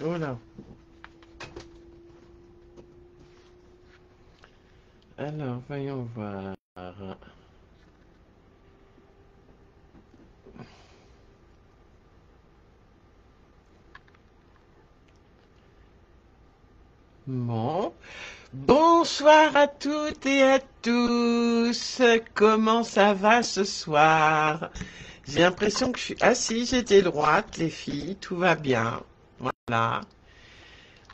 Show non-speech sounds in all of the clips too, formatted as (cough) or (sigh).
Alors, voyons voir. Bon. Bonsoir à toutes et à tous. Comment ça va ce soir? J'ai l'impression que je suis assise, j'étais droite, les filles, tout va bien. Voilà.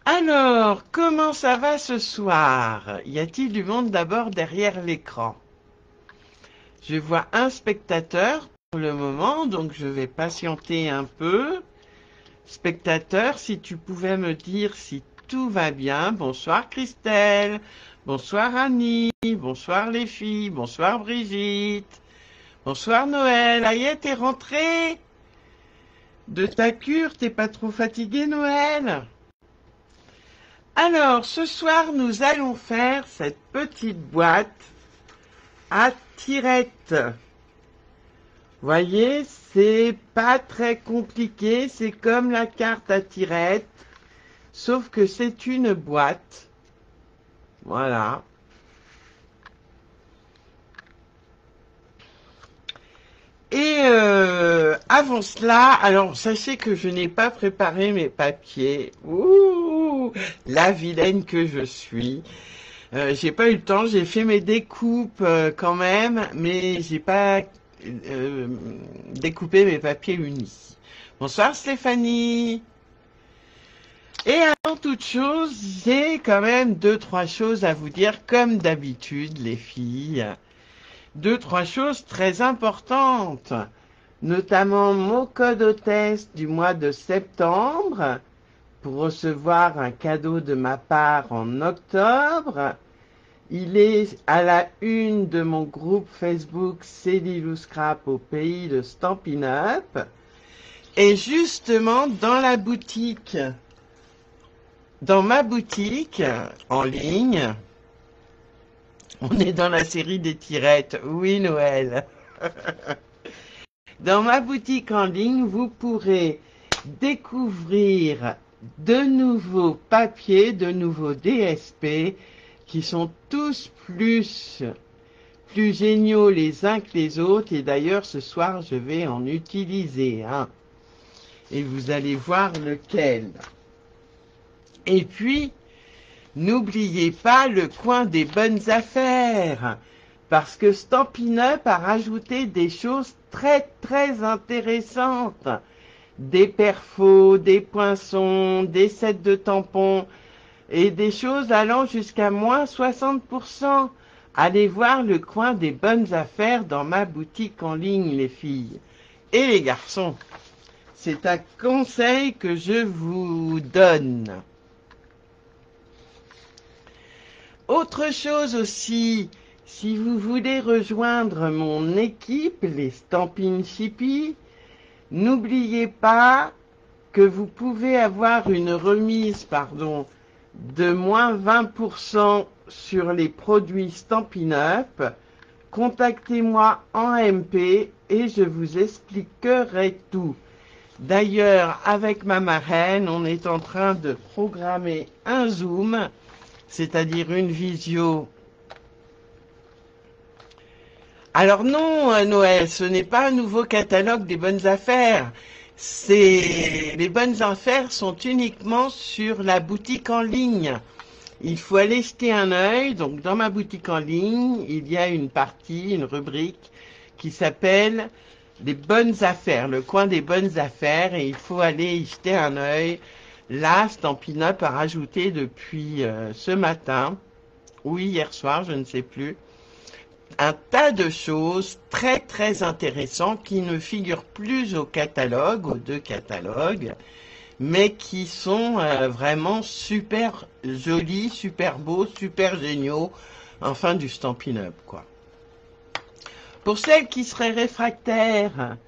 Alors, comment ça va ce soir? Y a-t-il du monde d'abord derrière l'écran? Je vois un spectateur pour le moment, donc je vais patienter un peu. Spectateur, si tu pouvais me dire si tout va bien. Bonsoir Christelle. Bonsoir Annie. Bonsoir les filles. Bonsoir Brigitte. Bonsoir Noël. Aïe, t'es rentrée? De ta cure, t'es pas trop fatiguée Noël? Alors, ce soir, nous allons faire cette petite boîte à tirettes. Voyez, c'est pas très compliqué, c'est comme la carte à tirettes Sauf que c'est une boîte. Voilà. Et euh, avant cela, alors sachez que je n'ai pas préparé mes papiers. Ouh, la vilaine que je suis. Euh, j'ai pas eu le temps, j'ai fait mes découpes euh, quand même, mais j'ai pas découpé mes papiers unis. Bonsoir Stéphanie. Et avant toute chose, j'ai quand même deux, trois choses à vous dire, comme d'habitude, les filles. Deux, trois choses très importantes, notamment mon code hôtesse du mois de septembre pour recevoir un cadeau de ma part en octobre. Il est à la une de mon groupe Facebook Céline Scrap au pays de Stampin' Up. Et justement, dans la boutique dans ma boutique en ligne, (laughs) on est dans la série des tirettes. Oui, Noël. (laughs) Dans ma boutique en ligne, vous pourrez découvrir de nouveaux papiers, de nouveaux DSP qui sont tous plus, plus géniaux les uns que les autres. Et d'ailleurs, ce soir, je vais en utiliser un. Et vous allez voir lequel. Et puis, n'oubliez pas le coin des bonnes affaires, parce que Stampin' Up a rajouté des choses très très intéressantes. Des perfos, des poinçons, des sets de tampons, et des choses allant jusqu'à moins 60%. Allez voir le coin des bonnes affaires dans ma boutique en ligne, les filles. Et les garçons, c'est un conseil que je vous donne. Autre chose aussi, si vous voulez rejoindre mon équipe, les Stampin' Chippy, n'oubliez pas que vous pouvez avoir une remise, pardon, de moins 20% sur les produits Stampin' Up. Contactez-moi en MP et je vous expliquerai tout. D'ailleurs, avec ma marraine, on est en train de programmer un Zoom c'est-à-dire une visio. Alors non, euh, Noël, ce n'est pas un nouveau catalogue des bonnes affaires. C'est les bonnes affaires sont uniquement sur la boutique en ligne. Il faut aller jeter un œil. Donc dans ma boutique en ligne, il y a une partie, une rubrique qui s'appelle des bonnes affaires, le coin des bonnes affaires, et il faut aller jeter un œil. Là, Stampin' Up a rajouté depuis euh, ce matin, ou hier soir, je ne sais plus, un tas de choses très très intéressantes qui ne figurent plus au catalogue, aux deux catalogues, mais qui sont euh, vraiment super jolis, super beaux, super géniaux, enfin du Stampin' Up, quoi. Pour celles qui seraient réfractaires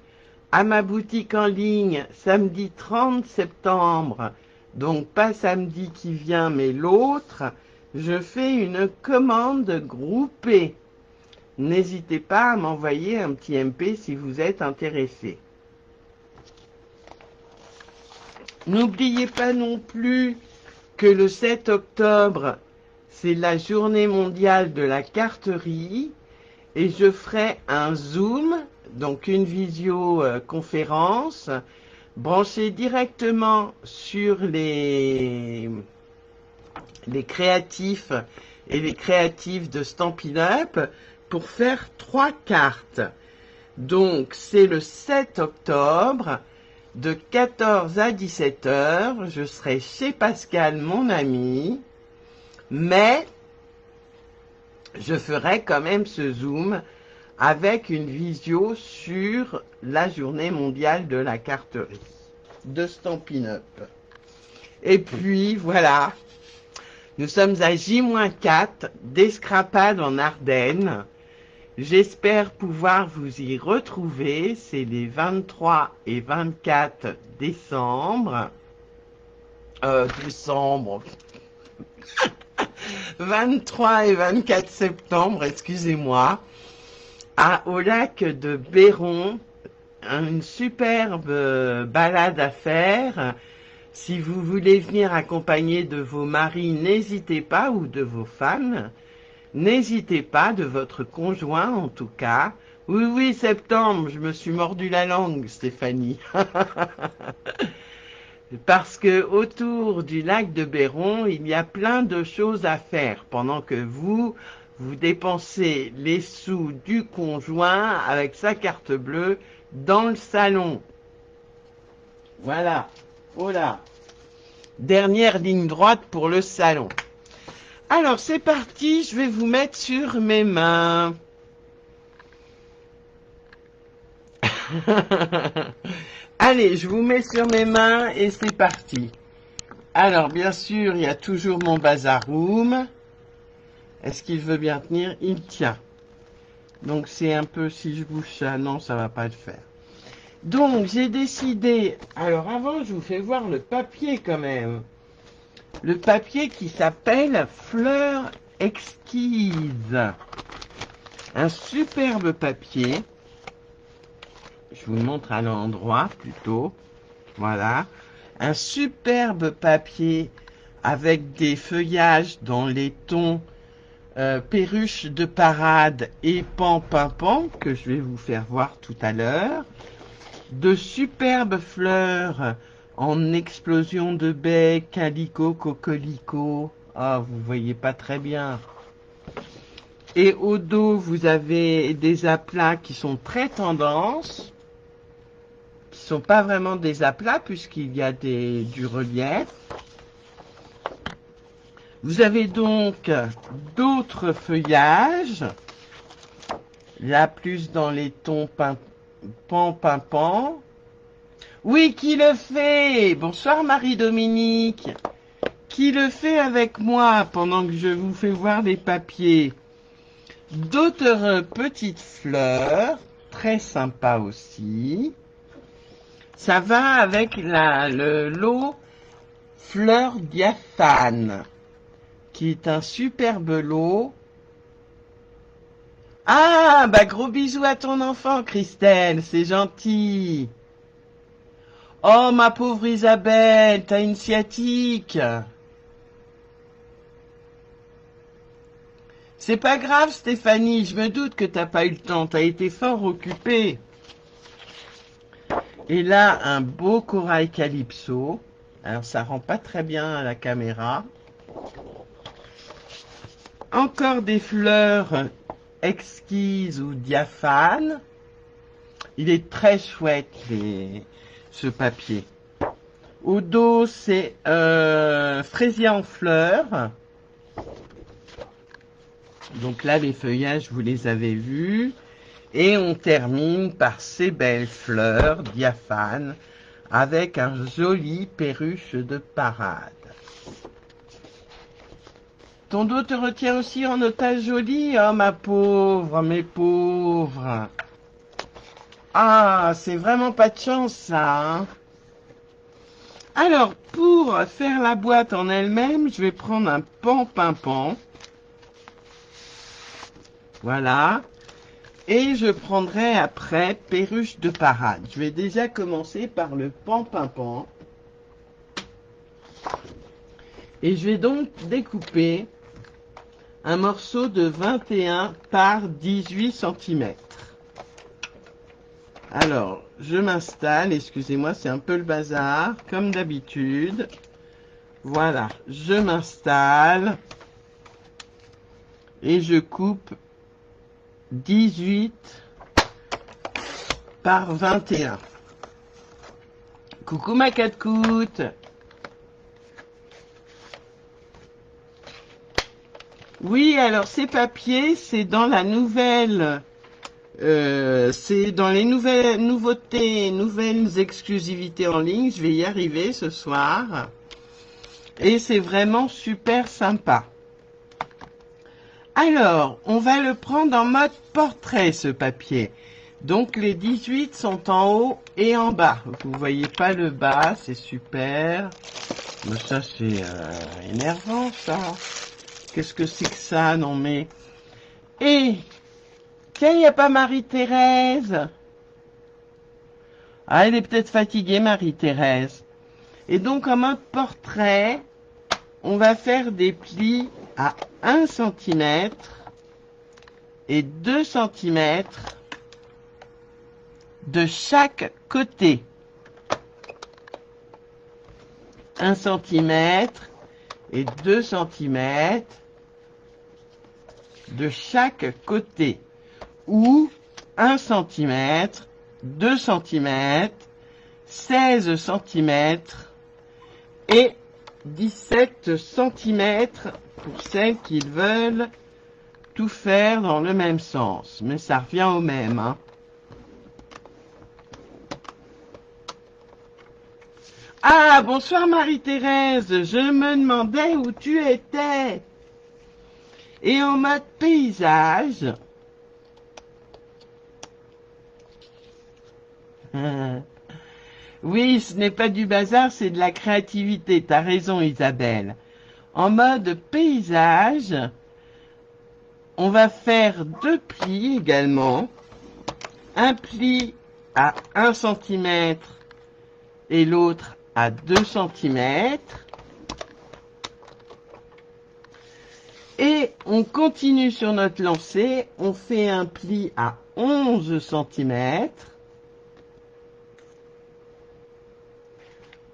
à ma boutique en ligne, samedi 30 septembre, donc pas samedi qui vient, mais l'autre, je fais une commande groupée. N'hésitez pas à m'envoyer un petit MP si vous êtes intéressé. N'oubliez pas non plus que le 7 octobre, c'est la journée mondiale de la carterie et je ferai un Zoom, donc une visioconférence, branchée directement sur les, les créatifs et les créatifs de Stampin' Up pour faire trois cartes. Donc c'est le 7 octobre de 14 à 17 heures. Je serai chez Pascal, mon ami, mais je ferai quand même ce zoom avec une visio sur la journée mondiale de la carterie de Stampin' Up. Et puis voilà, nous sommes à J-4 d'Escrapade en Ardennes. J'espère pouvoir vous y retrouver. C'est les 23 et 24 décembre. Euh, décembre. (laughs) 23 et 24 septembre, excusez-moi, au lac de Béron. Une superbe balade à faire. Si vous voulez venir accompagner de vos maris, n'hésitez pas, ou de vos femmes, n'hésitez pas, de votre conjoint en tout cas. Oui, oui, septembre, je me suis mordu la langue, Stéphanie. (laughs) Parce que autour du lac de Béron, il y a plein de choses à faire pendant que vous, vous dépensez les sous du conjoint avec sa carte bleue dans le salon. Voilà. Voilà. Dernière ligne droite pour le salon. Alors, c'est parti, je vais vous mettre sur mes mains. (laughs) Allez, je vous mets sur mes mains et c'est parti. Alors, bien sûr, il y a toujours mon bazaroom. Est-ce qu'il veut bien tenir? Il tient. Donc, c'est un peu, si je bouge ça, non, ça va pas le faire. Donc, j'ai décidé... Alors, avant, je vous fais voir le papier quand même. Le papier qui s'appelle Fleur exquise. Un superbe papier. Je vous montre à l'endroit plutôt. Voilà. Un superbe papier avec des feuillages dans les tons euh, perruche de parade et pan pan pan que je vais vous faire voir tout à l'heure de superbes fleurs en explosion de baies, calico, cocolico. Ah, vous voyez pas très bien. Et au dos, vous avez des aplats qui sont très tendance, qui sont pas vraiment des aplats puisqu'il y a du relief. Vous avez donc d'autres feuillages, là plus dans les tons peints Pan, pan, pan. Oui, qui le fait? Bonsoir Marie-Dominique. Qui le fait avec moi pendant que je vous fais voir les papiers? D'autres petites fleurs, très sympa aussi. Ça va avec la, le lot fleurs diaphane, qui est un superbe lot ah, bah gros bisous à ton enfant, Christelle, c'est gentil. Oh, ma pauvre Isabelle, t'as une sciatique. C'est pas grave, Stéphanie, je me doute que t'as pas eu le temps, t'as été fort occupée. Et là, un beau corail calypso. Alors, ça rend pas très bien à la caméra. Encore des fleurs exquise ou diaphane. Il est très chouette ce papier. Au dos, c'est euh, fraisier en fleurs. Donc là, les feuillages, vous les avez vus. Et on termine par ces belles fleurs diaphanes avec un joli perruche de parade. Ton dos te retient aussi en otage joli, oh ma pauvre, mes pauvres. Ah, c'est vraiment pas de chance ça. Hein. Alors, pour faire la boîte en elle-même, je vais prendre un pan pimpant. Voilà. Et je prendrai après perruche de parade. Je vais déjà commencer par le pan pimpant. Et je vais donc découper un morceau de 21 par 18 cm. Alors, je m'installe, excusez-moi, c'est un peu le bazar, comme d'habitude. Voilà, je m'installe et je coupe 18 par 21. Coucou ma coute Oui, alors ces papiers, c'est dans la nouvelle, euh, c'est dans les nouvelles nouveautés, nouvelles exclusivités en ligne. Je vais y arriver ce soir. Et c'est vraiment super sympa. Alors, on va le prendre en mode portrait, ce papier. Donc, les 18 sont en haut et en bas. Vous voyez pas le bas, c'est super. Mais ça, c'est euh, énervant, ça. Qu'est-ce que c'est que ça? Non mais... Et... Tiens, il n'y a pas Marie-Thérèse Ah, elle est peut-être fatiguée, Marie-Thérèse. Et donc, en mode portrait, on va faire des plis à 1 cm et 2 cm de chaque côté. 1 cm et 2 cm de chaque côté, ou 1 cm, 2 cm, 16 cm et 17 cm pour celles qui veulent tout faire dans le même sens. Mais ça revient au même. Hein. Ah, bonsoir Marie-Thérèse, je me demandais où tu étais. Et en mode paysage, (laughs) oui, ce n'est pas du bazar, c'est de la créativité. T'as raison, Isabelle. En mode paysage, on va faire deux plis également. Un pli à 1 cm et l'autre à 2 cm. Et on continue sur notre lancée, on fait un pli à 11 cm.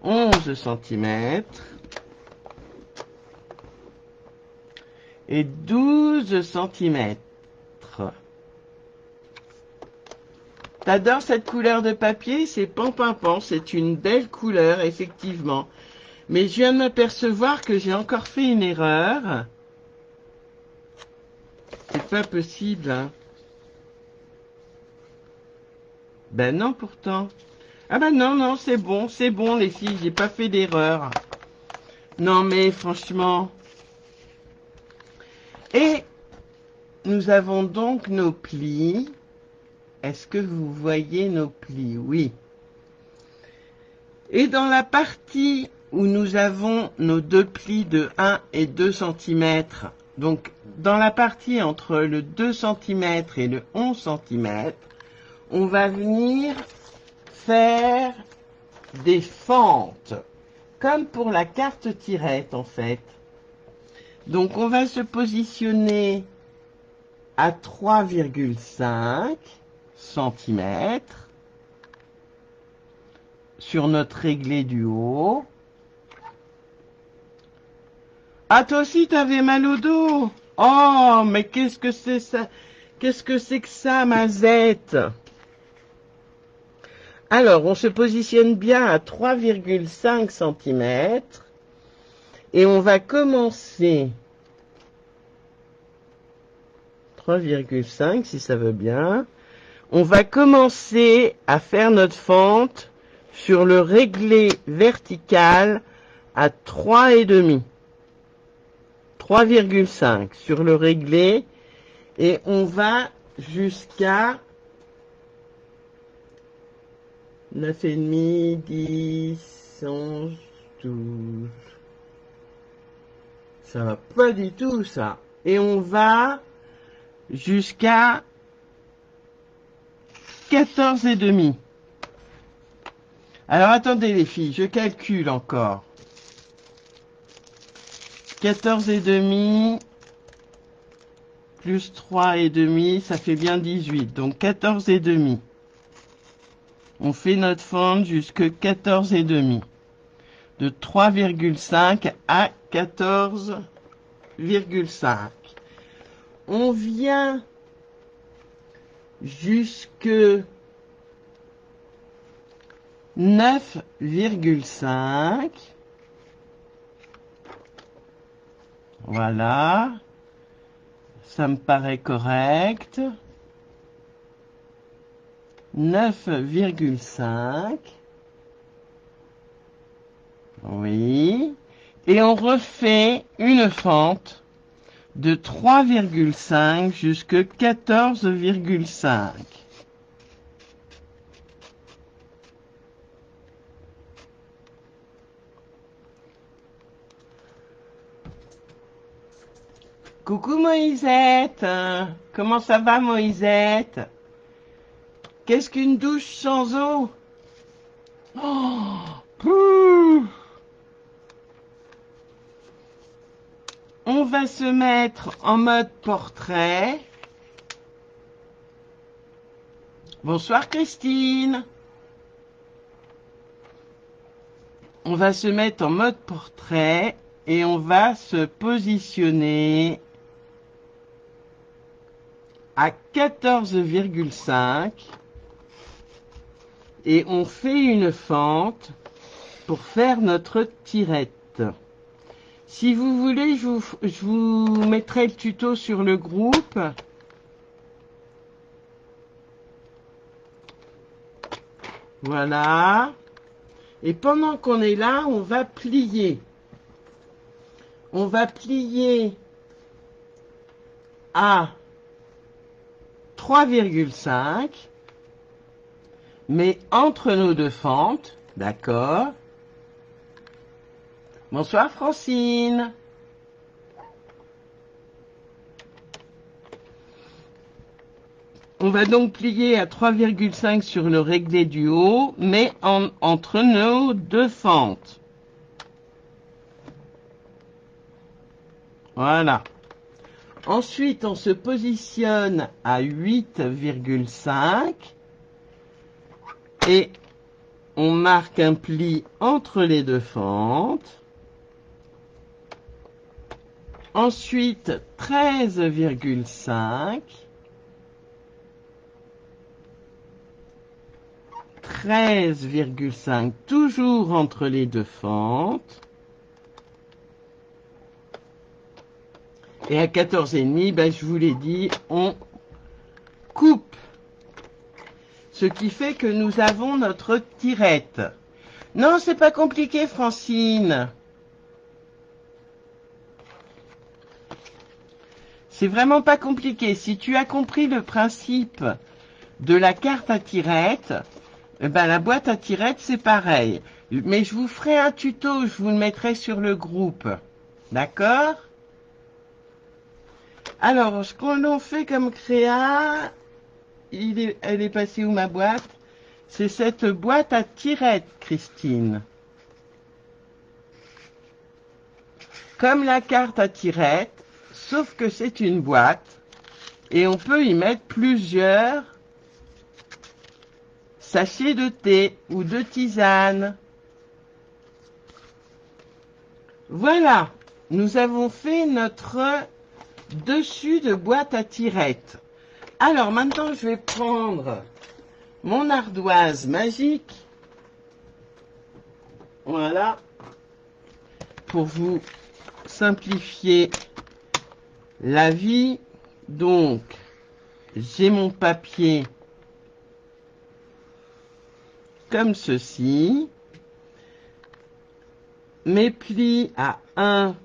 11 cm. Et 12 cm. T'adores cette couleur de papier? C'est pan c'est une belle couleur, effectivement. Mais je viens de m'apercevoir que j'ai encore fait une erreur. Pas possible, hein. Ben non, pourtant. Ah ben non, non, c'est bon, c'est bon, les filles, j'ai pas fait d'erreur. Non, mais franchement. Et nous avons donc nos plis. Est-ce que vous voyez nos plis? Oui. Et dans la partie où nous avons nos deux plis de 1 et 2 cm donc, dans la partie entre le 2 cm et le 11 cm, on va venir faire des fentes, comme pour la carte tirette en fait. Donc, on va se positionner à 3,5 cm sur notre réglé du haut. Ah, toi aussi, t'avais mal au dos. Oh, mais qu'est-ce que c'est ça? Qu'est-ce que c'est que ça, ma zette Alors, on se positionne bien à 3,5 cm. Et on va commencer 3,5 si ça veut bien. On va commencer à faire notre fente sur le réglé vertical à 3,5. 3,5 sur le réglé et on va jusqu'à 9,5, 10, 11, 12. Ça va pas du tout ça. Et on va jusqu'à 14 et demi. Alors attendez les filles, je calcule encore. 14 et demi plus 3 et demi, ça fait bien 18. Donc 14 et demi. On fait notre fente jusque 14 et demi. De 3,5 à 14,5. On vient jusque 9,5. Voilà. Ça me paraît correct. 9,5. Oui. Et on refait une fente de 3,5 jusqu'à 14,5. Coucou Moïsette, comment ça va Moïsette? Qu'est-ce qu'une douche sans eau? Oh, On va se mettre en mode portrait. Bonsoir Christine. On va se mettre en mode portrait et on va se positionner à 14,5 et on fait une fente pour faire notre tirette. Si vous voulez, je vous, je vous mettrai le tuto sur le groupe. Voilà. Et pendant qu'on est là, on va plier. On va plier à 3,5, mais entre nos deux fentes, d'accord Bonsoir Francine. On va donc plier à 3,5 sur le réglé du haut, mais entre nos deux fentes. Voilà. Ensuite, on se positionne à 8,5 et on marque un pli entre les deux fentes. Ensuite, 13,5. 13,5 toujours entre les deux fentes. Et à 14,5, ben, je vous l'ai dit, on coupe. Ce qui fait que nous avons notre tirette. Non, c'est pas compliqué, Francine. C'est vraiment pas compliqué. Si tu as compris le principe de la carte à tirette, eh ben la boîte à tirette c'est pareil. Mais je vous ferai un tuto, je vous le mettrai sur le groupe. D'accord? Alors, ce qu'on en fait comme créa, elle est passée où ma boîte? C'est cette boîte à tirettes, Christine. Comme la carte à tirettes, sauf que c'est une boîte et on peut y mettre plusieurs sachets de thé ou de tisane. Voilà, nous avons fait notre dessus de boîte à tirettes. Alors maintenant, je vais prendre mon ardoise magique. Voilà. Pour vous simplifier la vie. Donc, j'ai mon papier comme ceci. Mes plis à 1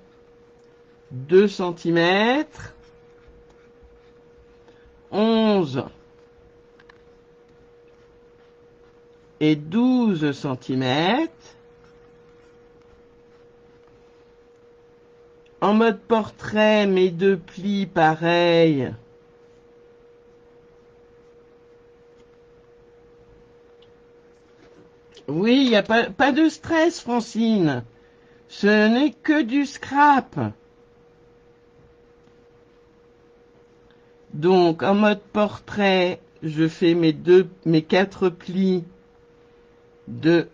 2 cm, 11 et 12 cm. En mode portrait, mes deux plis pareils. Oui, il n'y a pas, pas de stress, Francine. Ce n'est que du scrap. Donc en mode portrait, je fais mes quatre plis de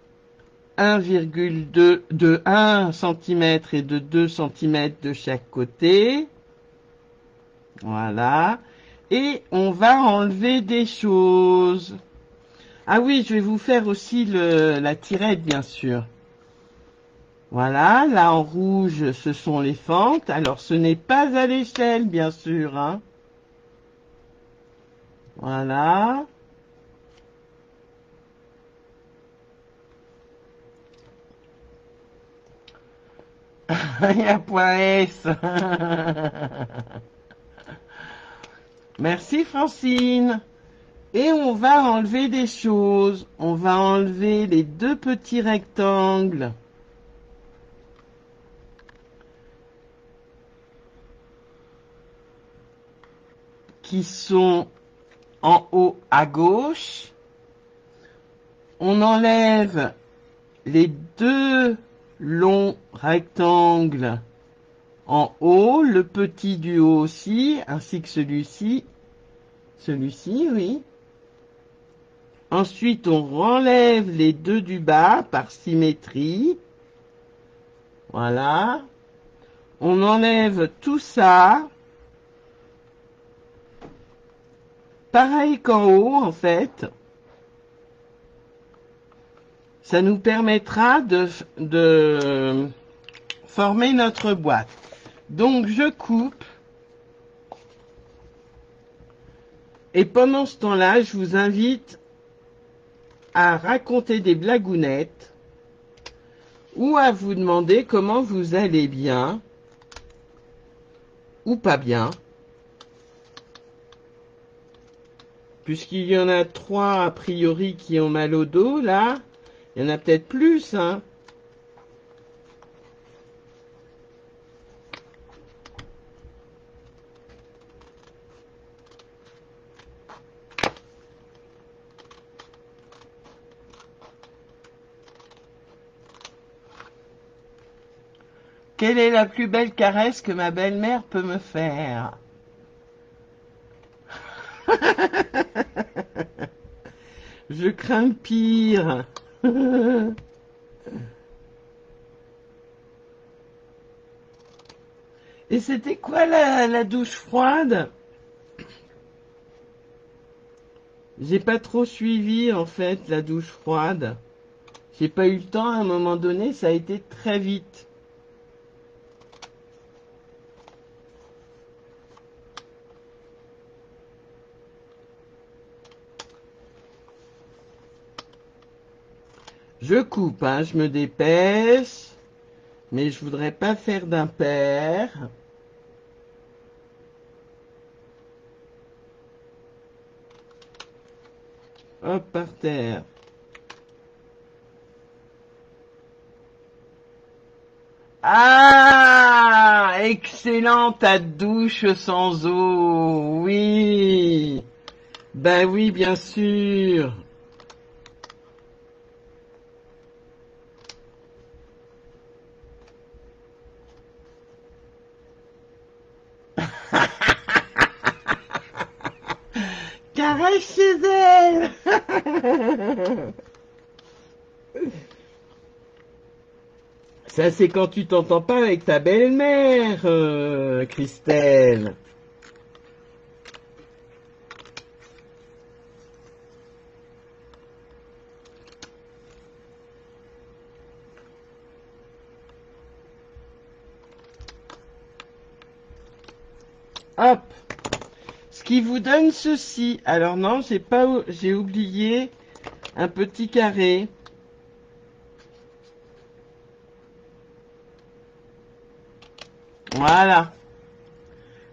1,2 de 1 cm et de 2 cm de chaque côté. Voilà. Et on va enlever des choses. Ah oui, je vais vous faire aussi la tirette, bien sûr. Voilà, là en rouge, ce sont les fentes. Alors, ce n'est pas à l'échelle, bien sûr. Hein. Voilà. (laughs) Il y a point S. (laughs) Merci Francine. Et on va enlever des choses. On va enlever les deux petits rectangles. qui sont en haut à gauche. On enlève les deux longs rectangles en haut, le petit du haut aussi, ainsi que celui-ci. Celui-ci, oui. Ensuite, on renlève les deux du bas par symétrie. Voilà. On enlève tout ça. Pareil qu'en haut, en fait. Ça nous permettra de, former notre boîte. Donc, je coupe. Et pendant ce temps-là, je vous invite à raconter des blagounettes ou à vous demander comment vous allez bien ou pas bien. Puisqu'il y en a trois a priori qui ont mal au dos, là, il y en a peut-être plus, hein. Quelle est la plus belle caresse que ma belle-mère peut me faire? (laughs) Je crains pire. (laughs) Et c'était quoi la, la, douche froide? J'ai pas trop suivi en fait la douche froide. J'ai pas eu le temps à un moment donné, ça a été très vite. Je coupe, hein, je me dépêche, mais je voudrais pas faire d'impair. Hop, par terre. Ah Excellent ta douche sans eau Oui Ben oui, bien sûr Chez elle Ça, c'est quand tu t'entends pas avec ta belle-mère, euh, Christelle. Hop. Qui vous donne ceci. Alors non, j'ai pas, j'ai oublié un petit carré. Voilà.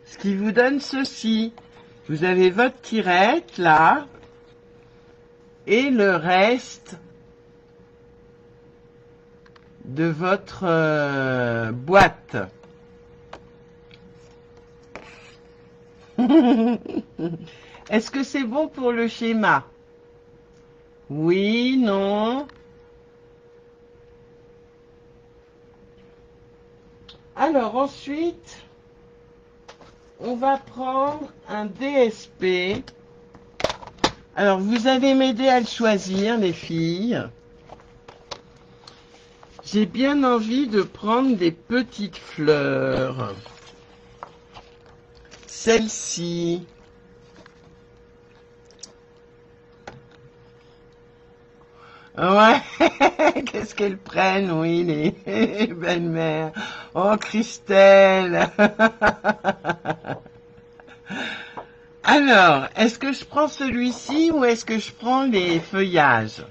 Ce qui vous donne ceci. Vous avez votre tirette là. Et le reste de votre euh, boîte. (laughs) Est-ce que c'est bon pour le schéma? Oui, non Alors ensuite, on va prendre un DSP. Alors, vous allez m'aider à le choisir, les filles. J'ai bien envie de prendre des petites fleurs. Celle-ci. Ouais, (laughs) qu'est-ce qu'elles prennent, oui, les belles-mères. Oh, Christelle. (laughs) Alors, est-ce que je prends celui-ci ou est-ce que je prends les feuillages?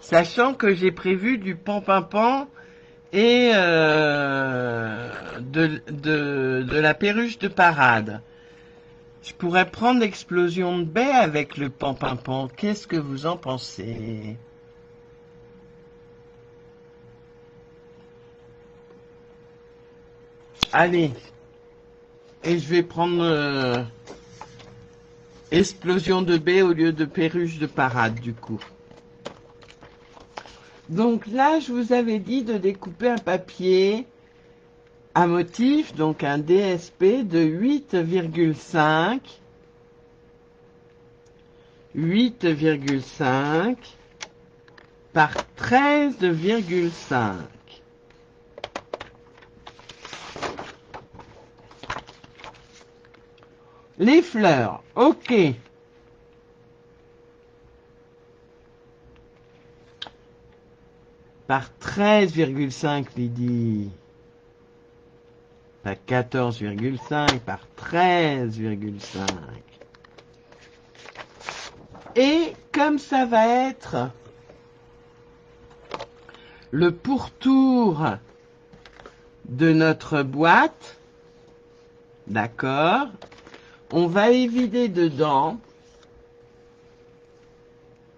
Sachant que j'ai prévu du pan-pan-pan et euh, de, la perruche de parade. Je pourrais prendre l'explosion de baie avec le pan-pan-pan. Qu'est-ce que vous en pensez? Allez. Et je vais prendre euh, explosion de baie au lieu de perruche de parade, du coup. Donc là, je vous avais dit de découper un papier à motif, donc un DSP de 8,5 8,5 par 13,5. Les fleurs, ok. Par 13,5, Lydie. Pas 14,5, par 13,5. Et comme ça va être le pourtour de notre boîte, d'accord on va évider dedans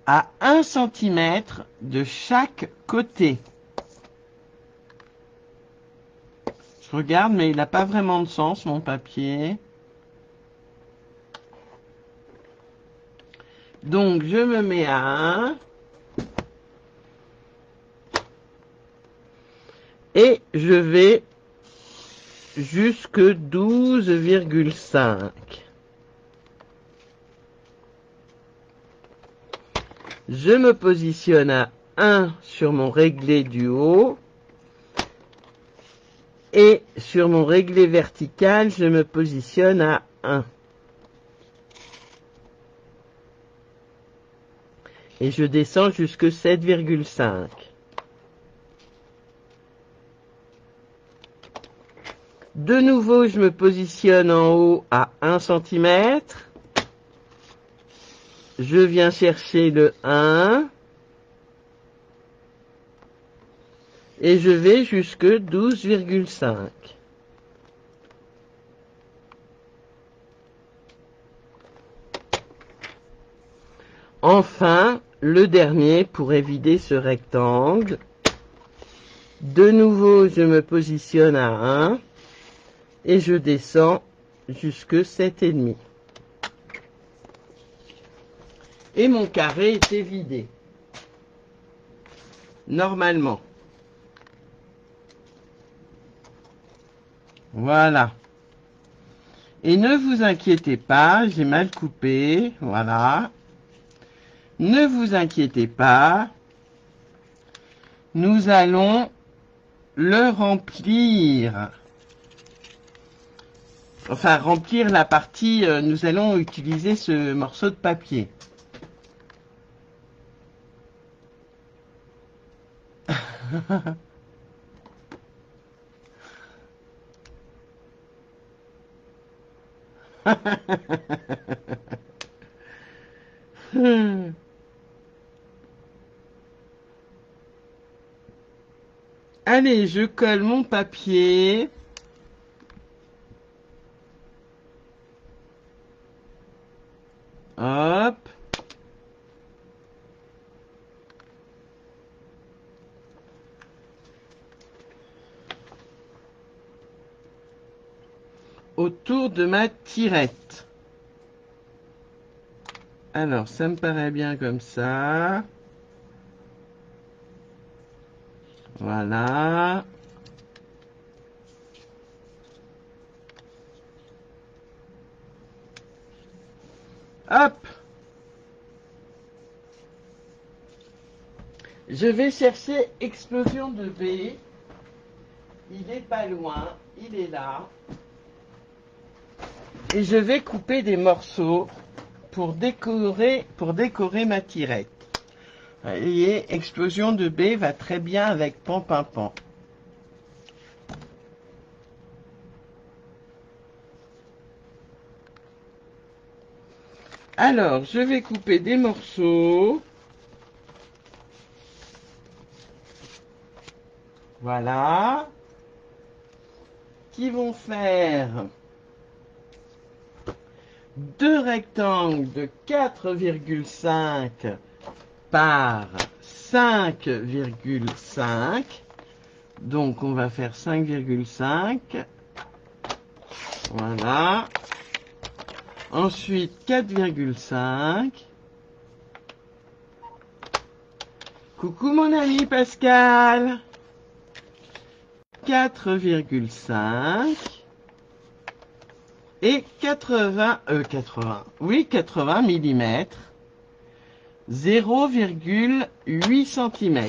à 1 cm de chaque côté. Je regarde, mais il n'a pas vraiment de sens, mon papier. Donc, je me mets à 1. Et je vais jusque 12,5. Je me positionne à 1 sur mon réglé du haut. Et sur mon réglé vertical, je me positionne à 1. Et je descends jusque 7,5. De nouveau, je me positionne en haut à 1 cm. Je viens chercher le 1. Et je vais jusque 12,5. Enfin, le dernier pour éviter ce rectangle. De nouveau, je me positionne à 1 et je descends jusque 7,5 et mon carré était vidé. Normalement. Voilà. Et ne vous inquiétez pas, j'ai mal coupé, voilà. Ne vous inquiétez pas, nous allons le remplir. Enfin, remplir la partie, euh, nous allons utiliser ce morceau de papier. (laughs) Allez, je colle mon papier. Hop. Autour de ma tirette. Alors, ça me paraît bien comme ça. Voilà. Hop Je vais chercher explosion de B. Il est pas loin, il est là. Et je vais couper des morceaux pour décorer, pour décorer ma tirette. Vous voyez, explosion de B va très bien avec pan pan pan. Alors, je vais couper des morceaux. Voilà. Qui vont faire? Deux rectangles de 4,5 par 5,5. Donc on va faire 5,5. Voilà. Ensuite 4,5. Coucou mon ami Pascal. 4,5 et 80, euh, 80, oui, 80 mm, 0,8 cm.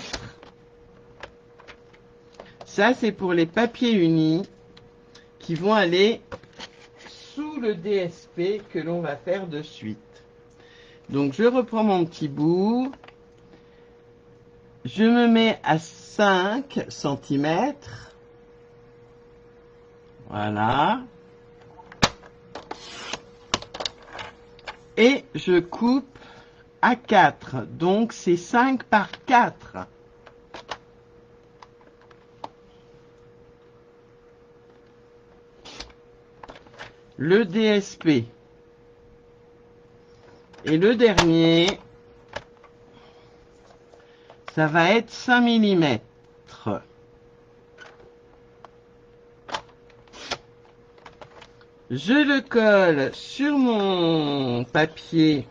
Ça, c'est pour les papiers unis qui vont aller sous le DSP que l'on va faire de suite. Donc, je reprends mon petit bout. Je me mets à 5 cm. Voilà. Et je coupe à 4. Donc c'est 5 par 4. Le DSP. Et le dernier, ça va être 5 mm. Je le colle sur mon papier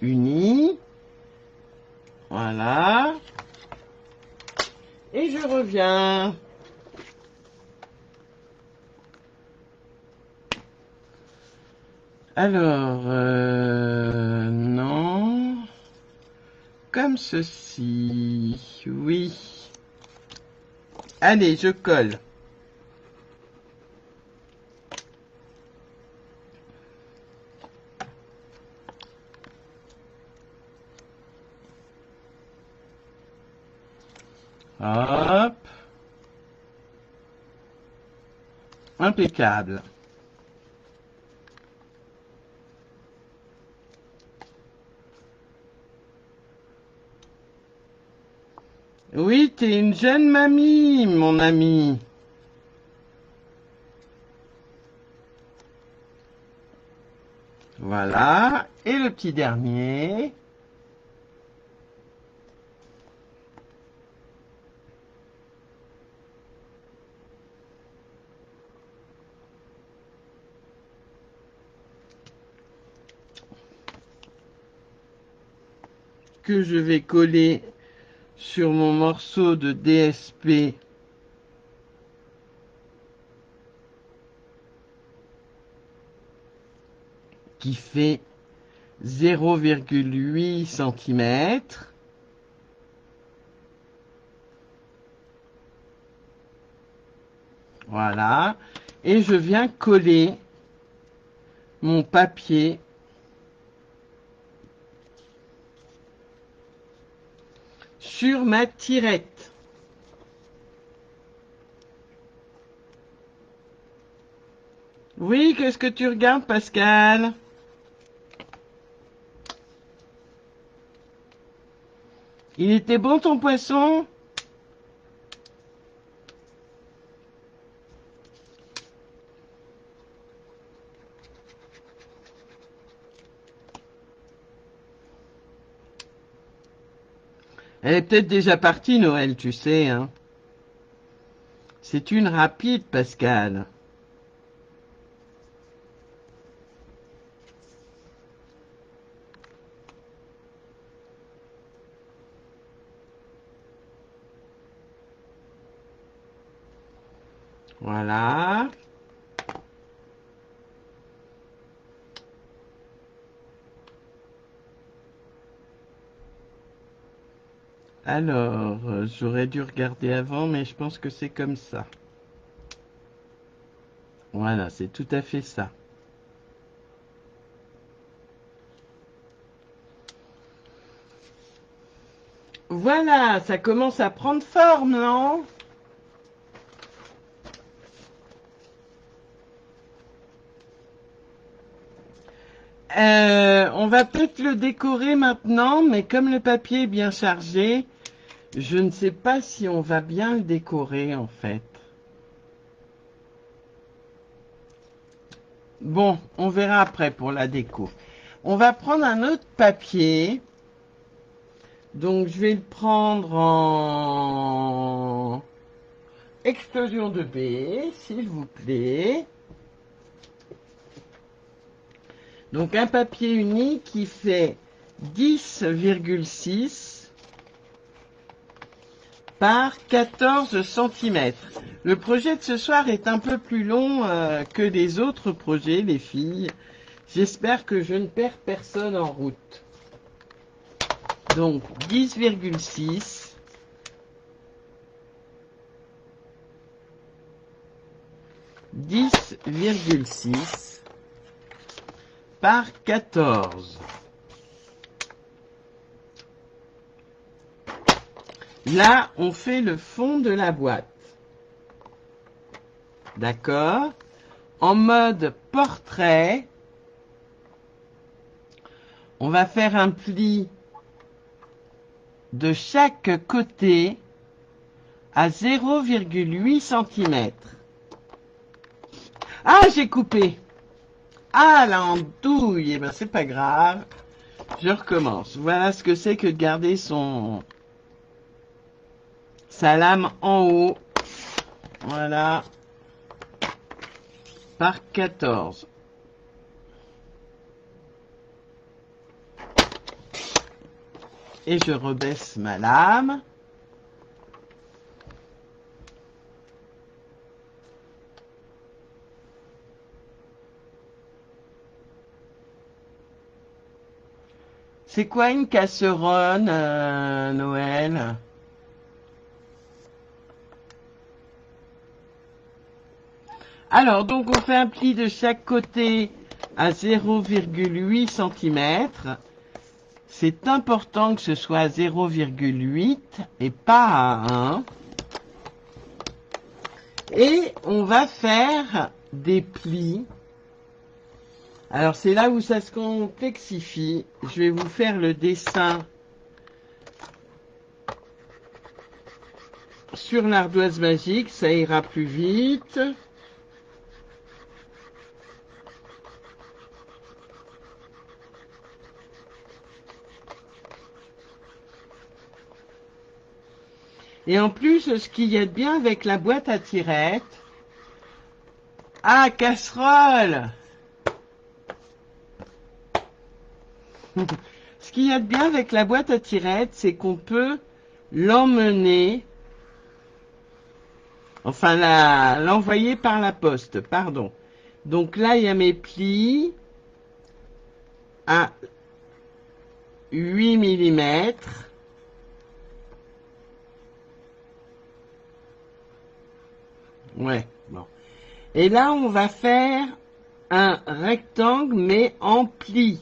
uni. Voilà. Et je reviens. Alors, euh, non. Comme ceci. Oui. Allez, je colle. Hop. Impeccable. Oui, t'es une jeune mamie, mon ami. Voilà. Et le petit dernier. Je vais coller sur mon morceau de DSP qui fait 0,8 cm. Voilà. Et je viens coller mon papier sur ma tirette. Oui, qu'est-ce que tu regardes, Pascal? Il était bon ton poisson? Elle est peut-être déjà partie, Noël, tu sais. Hein. C'est une rapide, Pascal. Voilà. Alors, euh, j'aurais dû regarder avant, mais je pense que c'est comme ça. Voilà, c'est tout à fait ça. Voilà, ça commence à prendre forme, non? Euh, on va peut-être le décorer maintenant, mais comme le papier est bien chargé, je ne sais pas si on va bien le décorer en fait. Bon, on verra après pour la déco. On va prendre un autre papier. Donc je vais le prendre en explosion de B, s'il vous plaît. Donc un papier uni qui fait 10,6 par 14 cm. Le projet de ce soir est un peu plus long euh, que les autres projets, les filles. J'espère que je ne perds personne en route. Donc 10,6 10,6 par 14. Là, on fait le fond de la boîte. D'accord En mode portrait, on va faire un pli de chaque côté à 0,8 cm. Ah, j'ai coupé ah, la andouille, eh ben c'est pas grave. Je recommence. Voilà ce que c'est que de garder son sa lame en haut. Voilà. Par 14. Et je rebaisse ma lame. C'est quoi une casserole, euh, Noël? Alors, donc on fait un pli de chaque côté à 0,8 cm. C'est important que ce soit à 0,8 et pas à 1. Et on va faire des plis alors c'est là où ça se complexifie. Je vais vous faire le dessin sur l'ardoise magique, ça ira plus vite. Et en plus, ce qu'il y a de bien avec la boîte à tirettes, ah, casserole (laughs) Ce qu'il y a de bien avec la boîte à tirettes, c'est qu'on peut l'emmener, enfin l'envoyer par la poste, pardon. Donc là, il y a mes plis à 8 mm. Ouais, bon. Et là, on va faire un rectangle, mais en plis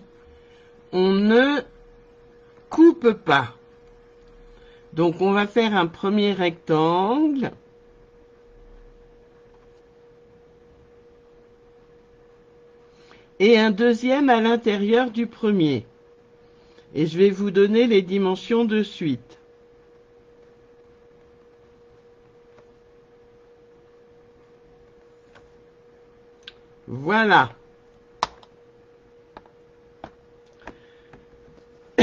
on ne coupe pas. Donc on va faire un premier rectangle. Et un deuxième à l'intérieur du premier. Et je vais vous donner les dimensions de suite. Voilà. (coughs)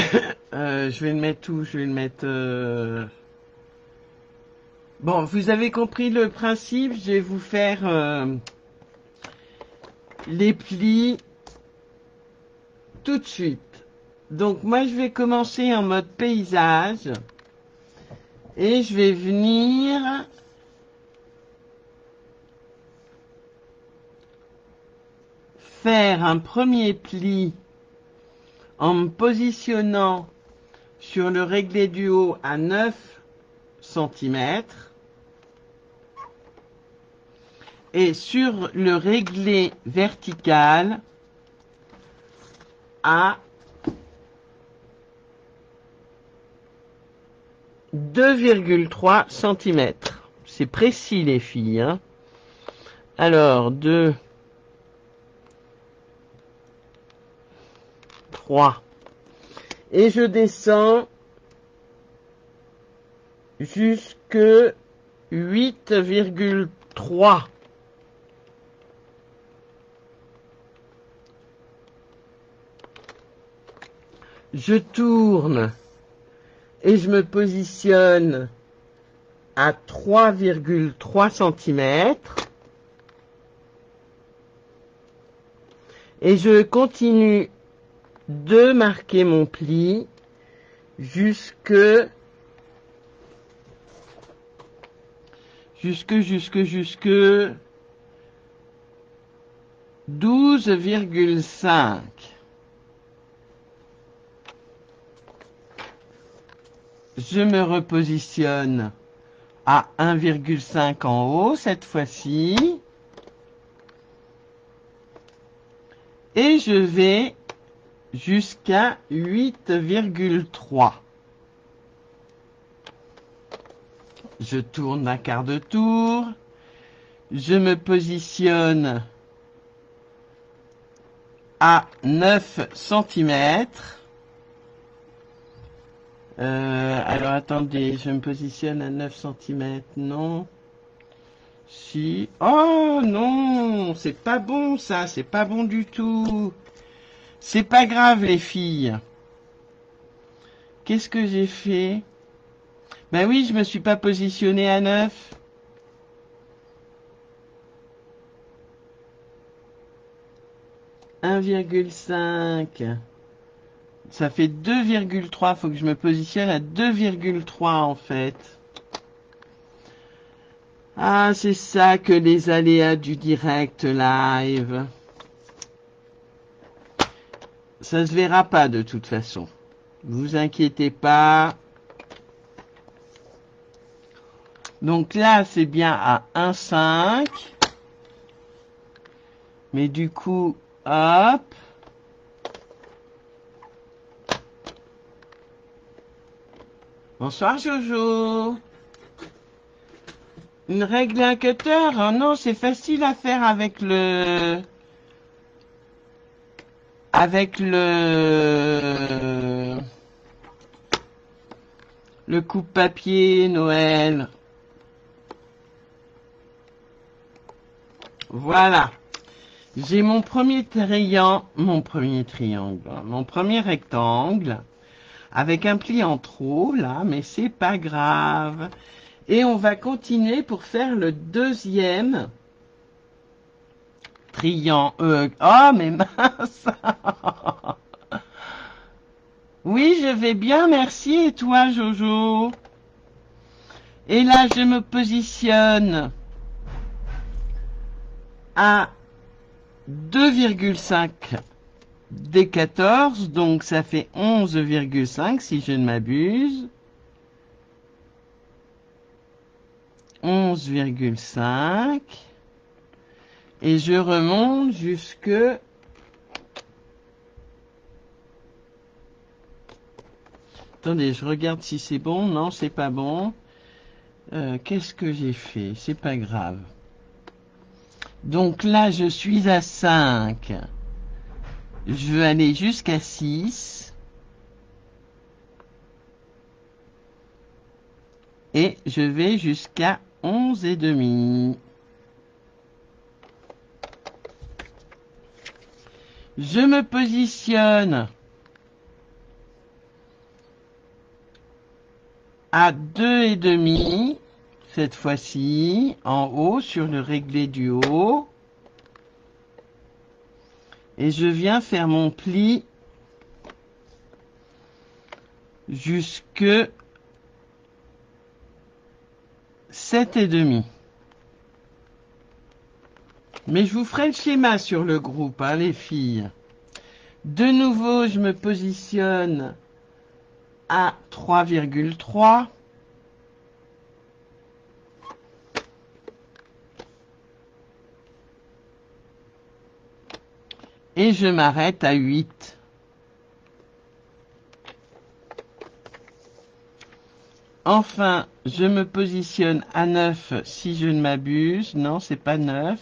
Euh, je vais le mettre où? Je vais le mettre... Euh, bon, vous avez compris le principe? Je vais vous faire euh, les plis tout de suite. Donc moi, je vais commencer en mode paysage. Et je vais venir faire un premier pli en me positionnant sur le réglé du haut à 9 cm et sur le réglé vertical à 2,3 cm. C'est précis les filles. Hein Alors, 2, 3. Et je descends jusque 8,3. Je tourne et je me positionne à 3,3 cm. Et je continue de marquer mon pli jusque jusque jusque jusque 12,5 je me repositionne à 1,5 en haut cette fois-ci. Et je vais jusqu'à 8,3. Je tourne un quart de tour. Je me positionne à 9 cm. Euh, alors attendez, je me positionne à 9 cm, non Si. Oh non, c'est pas bon ça, c'est pas bon du tout. C'est pas grave les filles. Qu'est-ce que j'ai fait? Ben oui, je me suis pas positionné à 9. « 1,5 ça fait 2,3. Faut que je me positionne à 2,3 en fait. Ah, c'est ça que les aléas du direct live. Ça se verra pas de toute façon. Vous inquiétez pas. Donc là, c'est bien à 1,5. Mais du coup, hop. Bonsoir Jojo. Une règle un cutter oh Non, c'est facile à faire avec le... Avec le... Le coupe-papier Noël. Voilà. J'ai mon premier triangle, mon premier triangle, mon premier rectangle avec un pli en trop là, mais c'est pas grave. Et on va continuer pour faire le deuxième triangle. Euh, oh, mais mince (laughs) Oui, je vais bien, merci. Et toi, Jojo? Et là, je me positionne à 2,5 des 14, donc ça fait 11,5 si je ne m'abuse. 11,5 et je remonte jusque Attendez, je regarde si c'est bon. Non, c'est pas bon. Euh, qu'est-ce que j'ai fait? C'est pas grave. Donc là, je suis à 5 je veux aller jusqu'à 6. Et je vais jusqu'à 11 et demi. Je me positionne à 2 et demi cette fois-ci en haut sur le réglé du haut et je viens faire mon pli jusque 7 et demi. Mais je vous ferai le schéma sur le groupe, hein, les filles. De nouveau, je me positionne à 3,3. Et je m'arrête à 8. Enfin, je me positionne à 9 si je ne m'abuse. Non, c'est pas 9.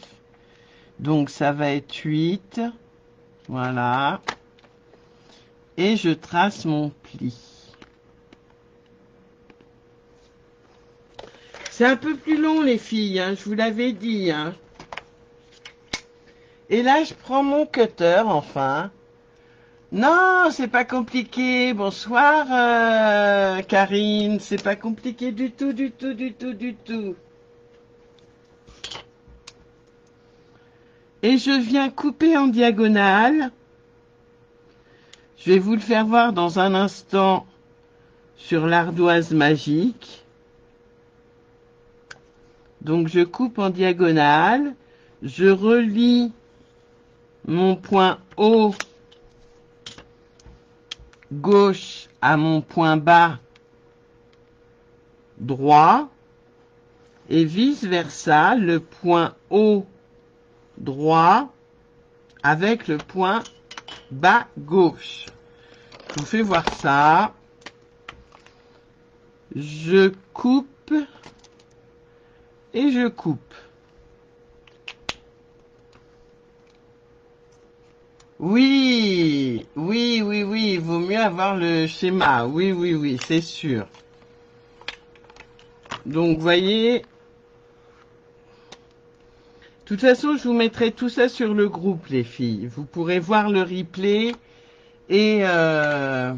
Donc ça va être 8. Voilà. Et je trace mon pli. C'est un peu plus long les filles, hein, je vous l'avais dit. Hein. Et là, je prends mon cutter, enfin. Non, c'est pas compliqué. Bonsoir, euh, Karine. C'est pas compliqué du tout, du tout, du tout, du tout. Et je viens couper en diagonale. Je vais vous le faire voir dans un instant sur l'ardoise magique. Donc je coupe en diagonale. Je relie mon point haut gauche à mon point bas droit et vice versa le point haut droit avec le point bas gauche. Je vous fais voir ça. Je coupe et je coupe. Oui, oui, oui, oui, il vaut mieux avoir le schéma. Oui, oui, oui, c'est sûr. Donc, voyez. Toute façon, je vous mettrai tout ça sur le groupe, les filles. Vous pourrez voir le replay et, euh,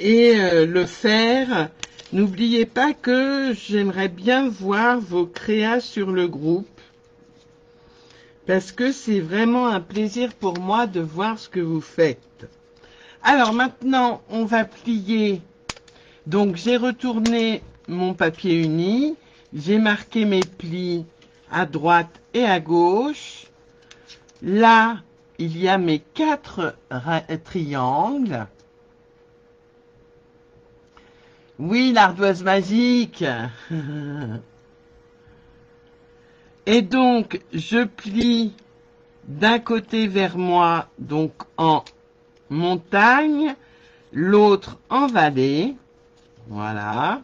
et euh, le faire. N'oubliez pas que j'aimerais bien voir vos créas sur le groupe parce que c'est vraiment un plaisir pour moi de voir ce que vous faites. Alors maintenant, on va plier. Donc j'ai retourné mon papier uni, j'ai marqué mes plis à droite et à gauche. Là, il y a mes quatre triangles. Oui, l'ardoise magique. (laughs) Et donc, je plie d'un côté vers moi, donc en montagne, l'autre en vallée. Voilà.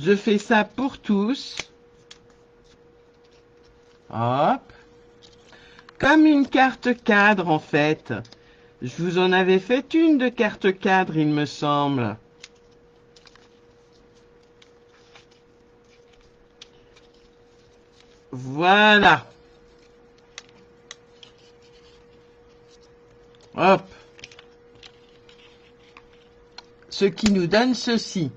Je fais ça pour tous. Hop. Comme une carte cadre, en fait. Je vous en avais fait une de carte cadre, il me semble. Voilà. Hop. Ce qui nous donne ceci.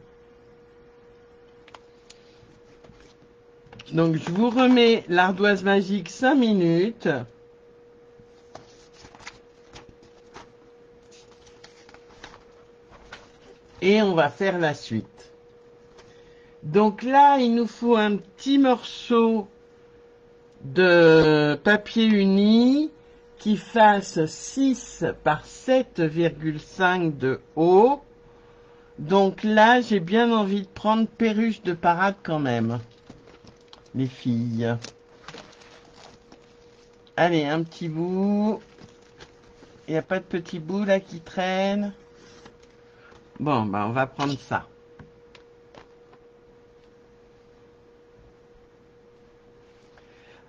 Donc, je vous remets l'ardoise magique 5 minutes. Et on va faire la suite. Donc là, il nous faut un petit morceau de papier uni qui fasse 6 par 7,5 de haut. Donc là, j'ai bien envie de prendre perruche de parade quand même, les filles. Allez, un petit bout. Il n'y a pas de petit bout là qui traîne. Bon, bah on va prendre ça.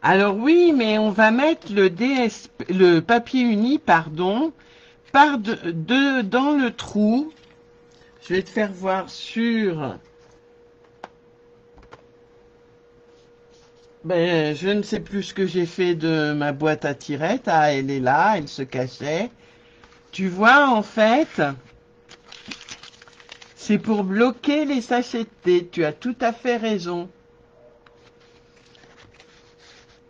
Alors oui, mais on va mettre le DSP, le papier uni, pardon, par de, dans le trou. Je vais te faire voir sur. Ben, je ne sais plus ce que j'ai fait de ma boîte à tirettes. Ah, elle est là, elle se cachait. Tu vois, en fait, c'est pour bloquer les sachets. Tu as tout à fait raison.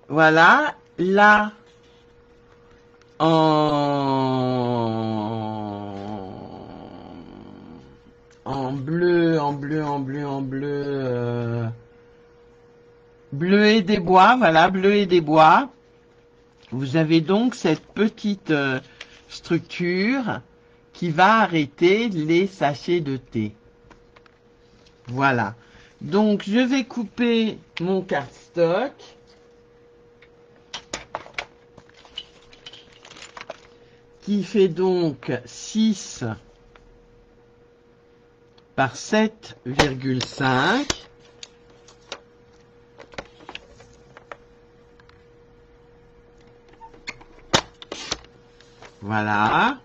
Voilà, là, en, en bleu, en bleu, en bleu, en bleu, euh, bleu et des bois, voilà, bleu et des bois. Vous avez donc cette petite euh, structure qui va arrêter les sachets de thé. Voilà. Donc je vais couper mon cardstock. qui fait donc 6 par 7,5. Voilà.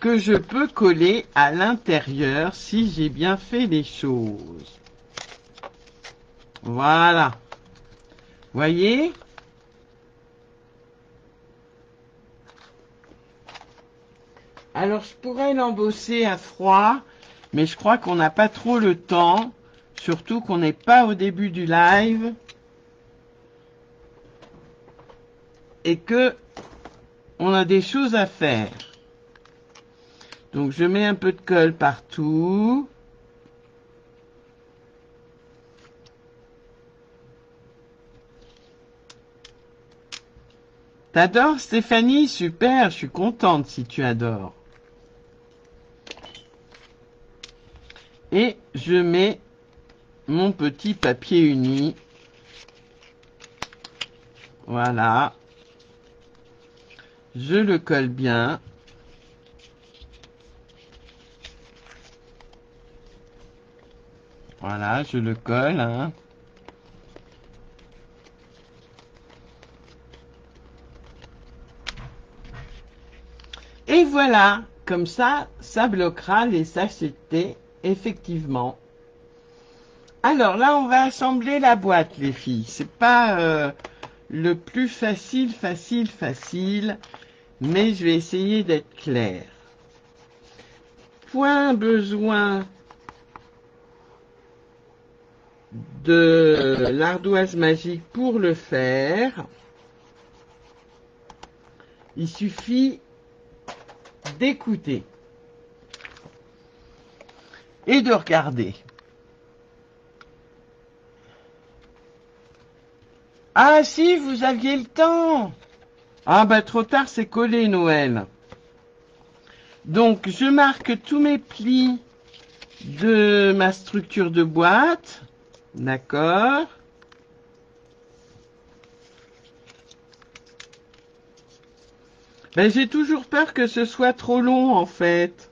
Que je peux coller à l'intérieur si j'ai bien fait les choses. Voilà. Voyez? Alors je pourrais l'embosser à froid, mais je crois qu'on n'a pas trop le temps, surtout qu'on n'est pas au début du live. Et que on a des choses à faire. Donc je mets un peu de colle partout. T'adores Stéphanie? Super, je suis contente si tu adores. Et je mets mon petit papier uni. Voilà. Je le colle bien. Voilà, je le colle. Hein. Et voilà, comme ça, ça bloquera les sachets effectivement. Alors là, on va assembler la boîte, les filles. C'est pas euh, le plus facile, facile, facile, mais je vais essayer d'être clair. Point besoin de l'ardoise magique pour le faire. Il suffit d'écouter et de regarder. Ah si, vous aviez le temps. Ah bah trop tard, c'est collé Noël. Donc je marque tous mes plis de ma structure de boîte. D'accord. Ben, j'ai toujours peur que ce soit trop long en fait.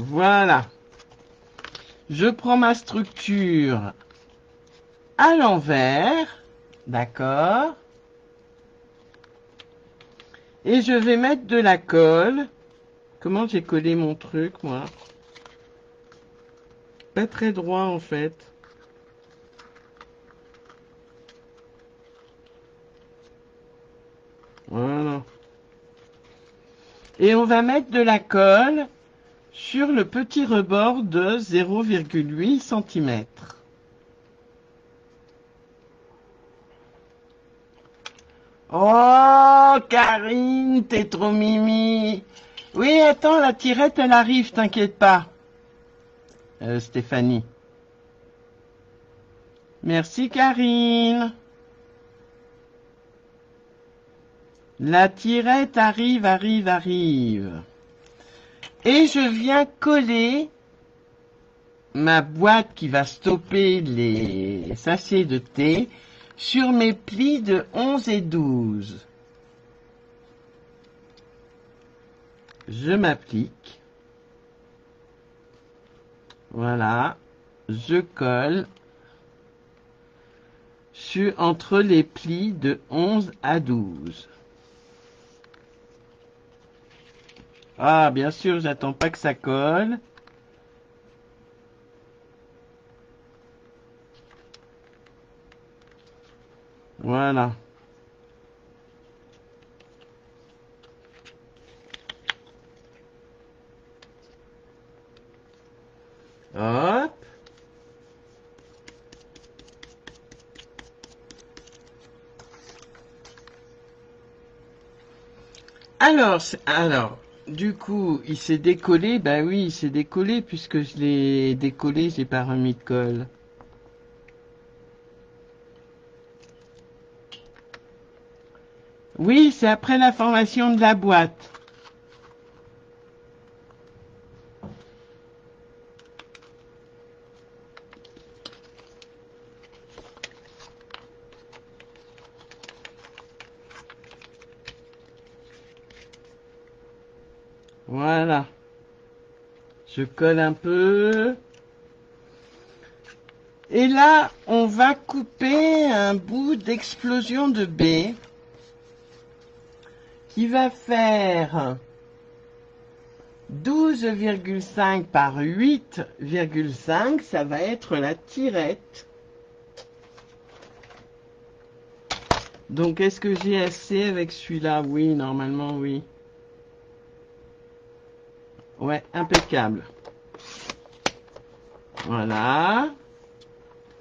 Voilà. Je prends ma structure à l'envers. D'accord. Et je vais mettre de la colle. Comment j'ai collé mon truc, moi? Pas très droit, en fait. Voilà. Et on va mettre de la colle sur le petit rebord de 0,8 cm. Oh, Karine, t'es trop mimi. Oui, attends, la tirette, elle arrive, t'inquiète pas. Euh, Stéphanie. Merci, Karine. La tirette arrive, arrive, arrive. Et je viens coller ma boîte qui va stopper les sachets de thé sur mes plis de 11 et 12. Je m'applique. Voilà. Je colle sur, entre les plis de 11 à 12. Ah, bien sûr, j'attends pas que ça colle. Voilà. Hop. Alors, alors, du coup, il s'est décollé, bah oui, il s'est décollé puisque je l'ai décollé, j'ai pas remis de colle. Oui, c'est après la formation de la boîte. Voilà. Je colle un peu. Et là, on va couper un bout d'explosion de baie qui va faire 12,5 par 8,5, ça va être la tirette. Donc, est-ce que j'ai assez avec celui-là? Oui, normalement, oui. Ouais, impeccable. Voilà.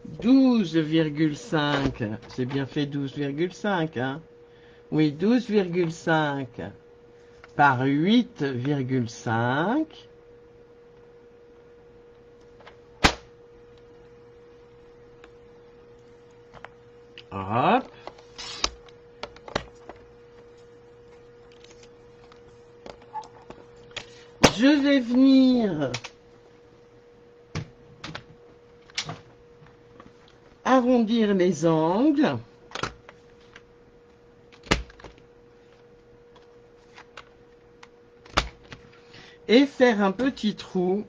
12,5. C'est bien fait 12,5, hein Oui, 12,5 par 8,5. Hop. Je vais venir arrondir les angles. Et faire un petit trou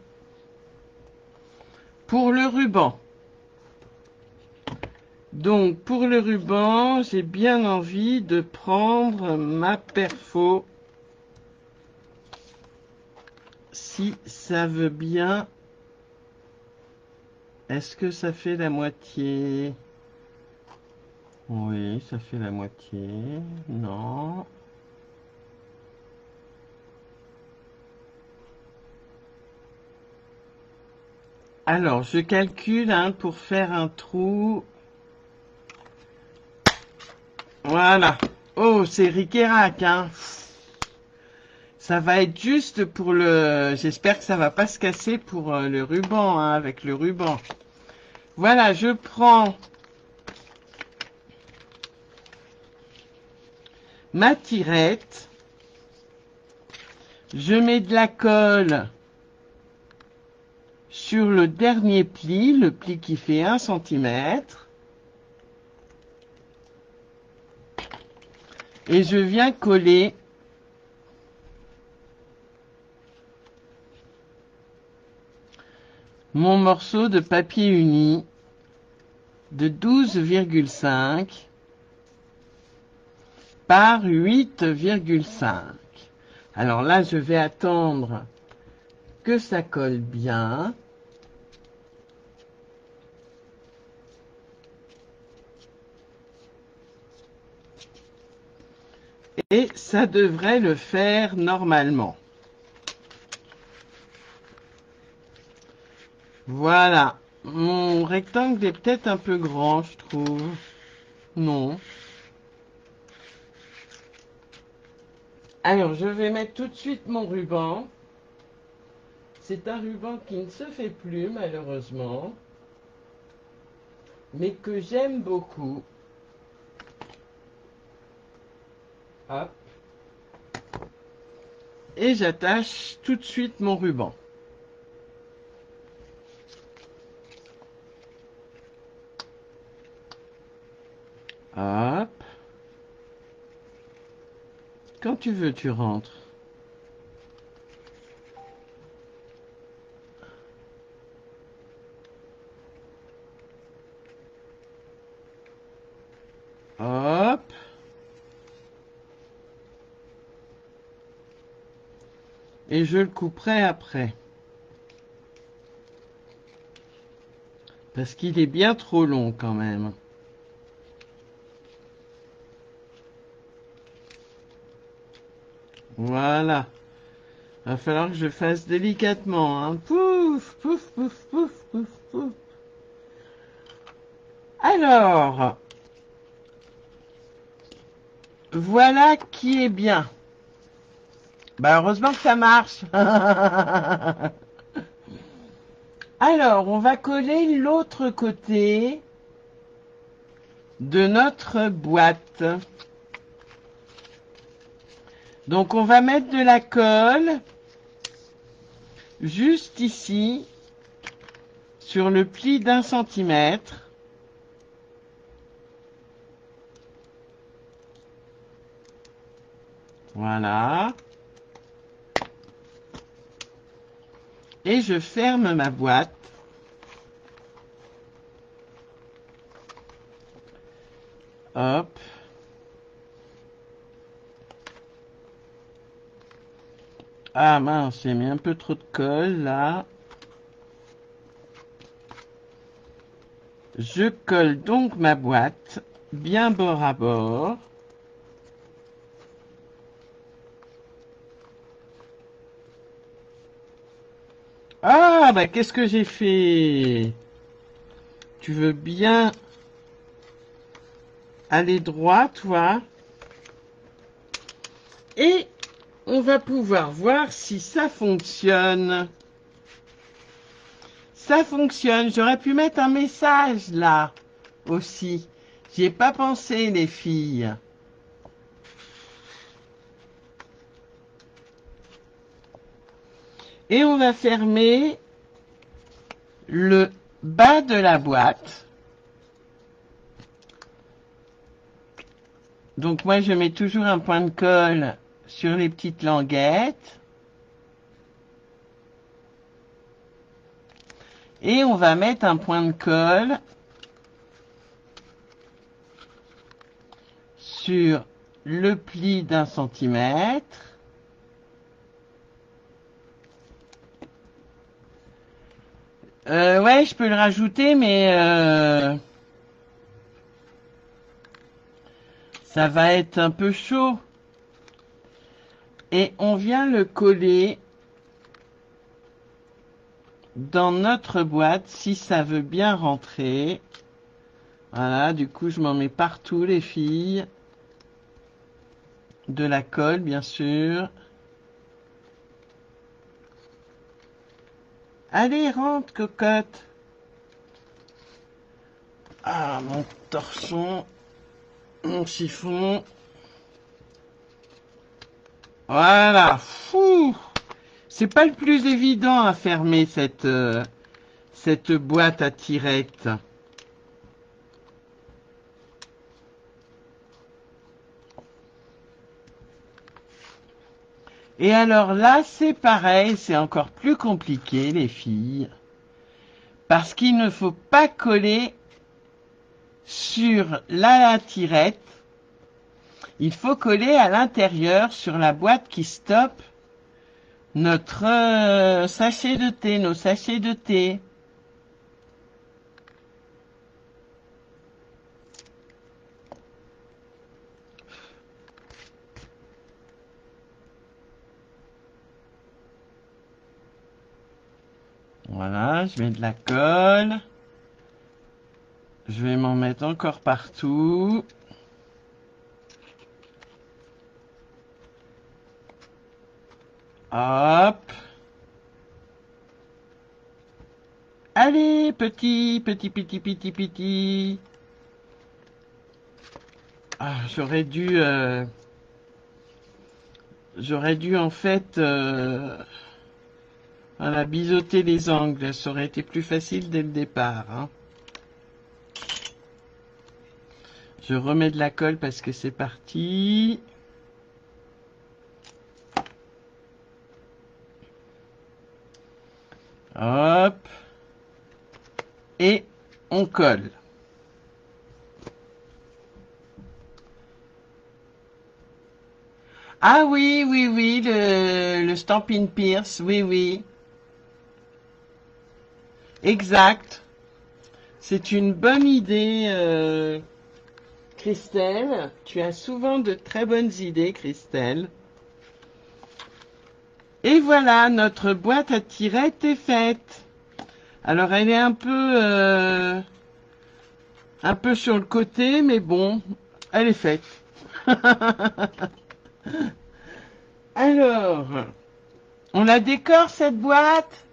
pour le ruban. Donc pour le ruban, j'ai bien envie de prendre ma perfo si ça veut bien est-ce que ça fait la moitié? Oui, ça fait la moitié. Non. Alors, je calcule hein, pour faire un trou. Voilà. Oh, c'est Riquerac, hein. Ça va être juste pour le... J'espère que ça va pas se casser pour euh, le ruban, hein, avec le ruban. Voilà, je prends ma tirette. Je mets de la colle sur le dernier pli, le pli qui fait 1 cm. Et je viens coller mon morceau de papier uni de 12,5 par 8,5. Alors là, je vais attendre que ça colle bien. Et ça devrait le faire normalement. Voilà. Mon rectangle est peut-être un peu grand, je trouve. Non. Alors, je vais mettre tout de suite mon ruban. C'est un ruban qui ne se fait plus, malheureusement. Mais que j'aime beaucoup. Hop. Et j'attache tout de suite mon ruban. Hop. Quand tu veux, tu rentres. Et je le couperai après. Parce qu'il est bien trop long quand même. Voilà. Va falloir que je fasse délicatement. Hein. Pouf, pouf, pouf, pouf, pouf, pouf. Alors, voilà qui est bien. Bah, heureusement que ça marche. (laughs) Alors, on va coller l'autre côté de notre boîte. Donc on va mettre de la colle juste ici sur le pli d'un centimètre. Voilà. Et je ferme ma boîte. Hop. Ah mince, j'ai mis un peu trop de colle là. Je colle donc ma boîte bien bord à bord. Ah bah qu'est-ce que j'ai fait? Tu veux bien aller droit, toi? Et on va pouvoir voir si ça fonctionne. Ça fonctionne. J'aurais pu mettre un message là aussi. J'y ai pas pensé, les filles. Et on va fermer le bas de la boîte. Donc moi, je mets toujours un point de colle sur les petites languettes. Et on va mettre un point de colle sur le pli d'un centimètre. Euh, ouais, je peux le rajouter, mais euh, ça va être un peu chaud et on vient le coller dans notre boîte si ça veut bien rentrer. Voilà, du coup je m'en mets partout les filles. De la colle bien sûr. Allez, rentre cocotte. Ah, mon torchon, mon chiffon. Voilà. Fou. C'est pas le plus évident à fermer cette, euh, cette boîte à tirettes. Et alors là, c'est pareil, c'est encore plus compliqué, les filles. Parce qu'il ne faut pas coller sur la tirette il faut coller à l'intérieur sur la boîte qui stoppe notre euh, sachet de thé, nos sachets de thé. Voilà, je mets de la colle. Je vais m'en mettre encore partout. Hop. Allez, petit, petit, petit, petit, petit. Ah, j'aurais dû... Euh, j'aurais dû en fait... Euh, voilà, biseauter les angles. Ça aurait été plus facile dès le départ. Hein. Je remets de la colle parce que c'est parti. Hop. Et on colle. Ah oui, oui, oui, le, le Stampin' Pierce, oui, oui. Exact. C'est une bonne idée, euh, Christelle. Tu as souvent de très bonnes idées, Christelle. Et voilà, notre boîte à tirettes est faite. Alors elle est un peu, euh, un peu sur le côté, mais bon, elle est faite. (laughs) Alors, on la décore cette boîte?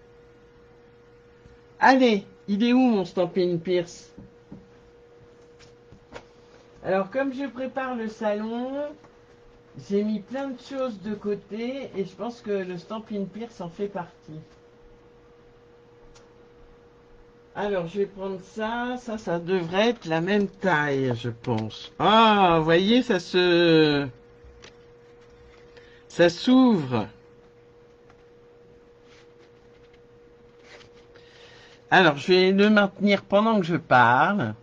Allez, il est où mon Stampin' Pierce? Alors comme je prépare le salon, J'ai mis plein de choses de côté et je pense que le Stampin' Pierce en fait partie. Alors, je vais prendre ça. Ça, ça devrait être la même taille, je pense. Ah, vous voyez, ça se... Ça s'ouvre. Alors, je vais le maintenir pendant que je parle.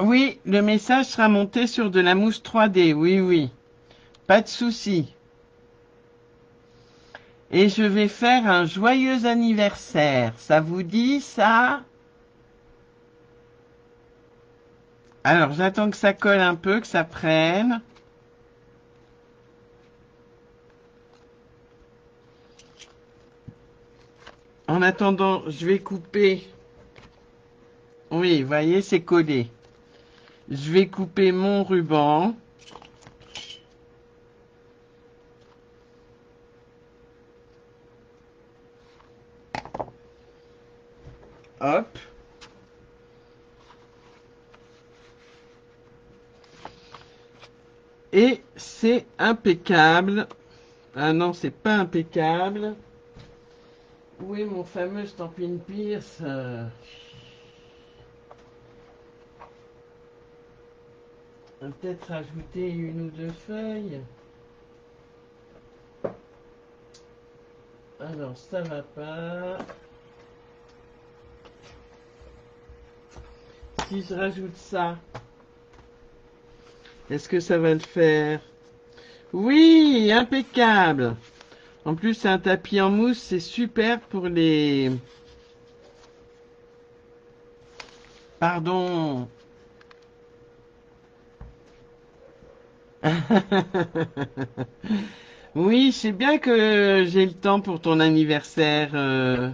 Oui, le message sera monté sur de la mousse 3D. Oui, oui. Pas de souci. Et je vais faire un joyeux anniversaire. Ça vous dit ça? Alors, j'attends que ça colle un peu, que ça prenne. En attendant, je vais couper. Oui, voyez, c'est collé. Je vais couper mon ruban. Hop. Et c'est impeccable. Ah non, c'est pas impeccable. Où est mon fameux Stampin' Pierce euh, On va peut-être rajouter une ou deux feuilles. Alors, ça va pas. Si je rajoute ça, est-ce que ça va le faire? Oui, impeccable. En plus, c'est un tapis en mousse, c'est super pour les... Pardon. (laughs) oui, c'est bien que j'ai le temps pour ton anniversaire, euh,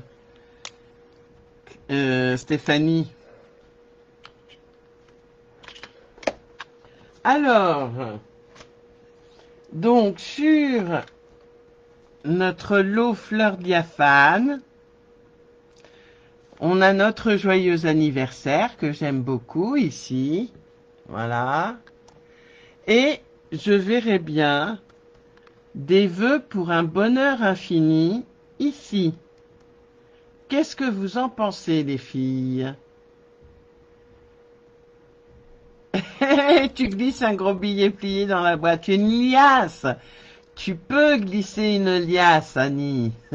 euh, Stéphanie. Alors, donc sur notre lot fleur diaphane. On a notre joyeux anniversaire que j'aime beaucoup ici. Voilà. Et je verrai bien des vœux pour un bonheur infini ici. Qu'est-ce que vous en pensez les filles? (laughs) Tu glisses un gros billet plié dans la boîte, une liasse tu peux glisser une liasse, Annie. (laughs)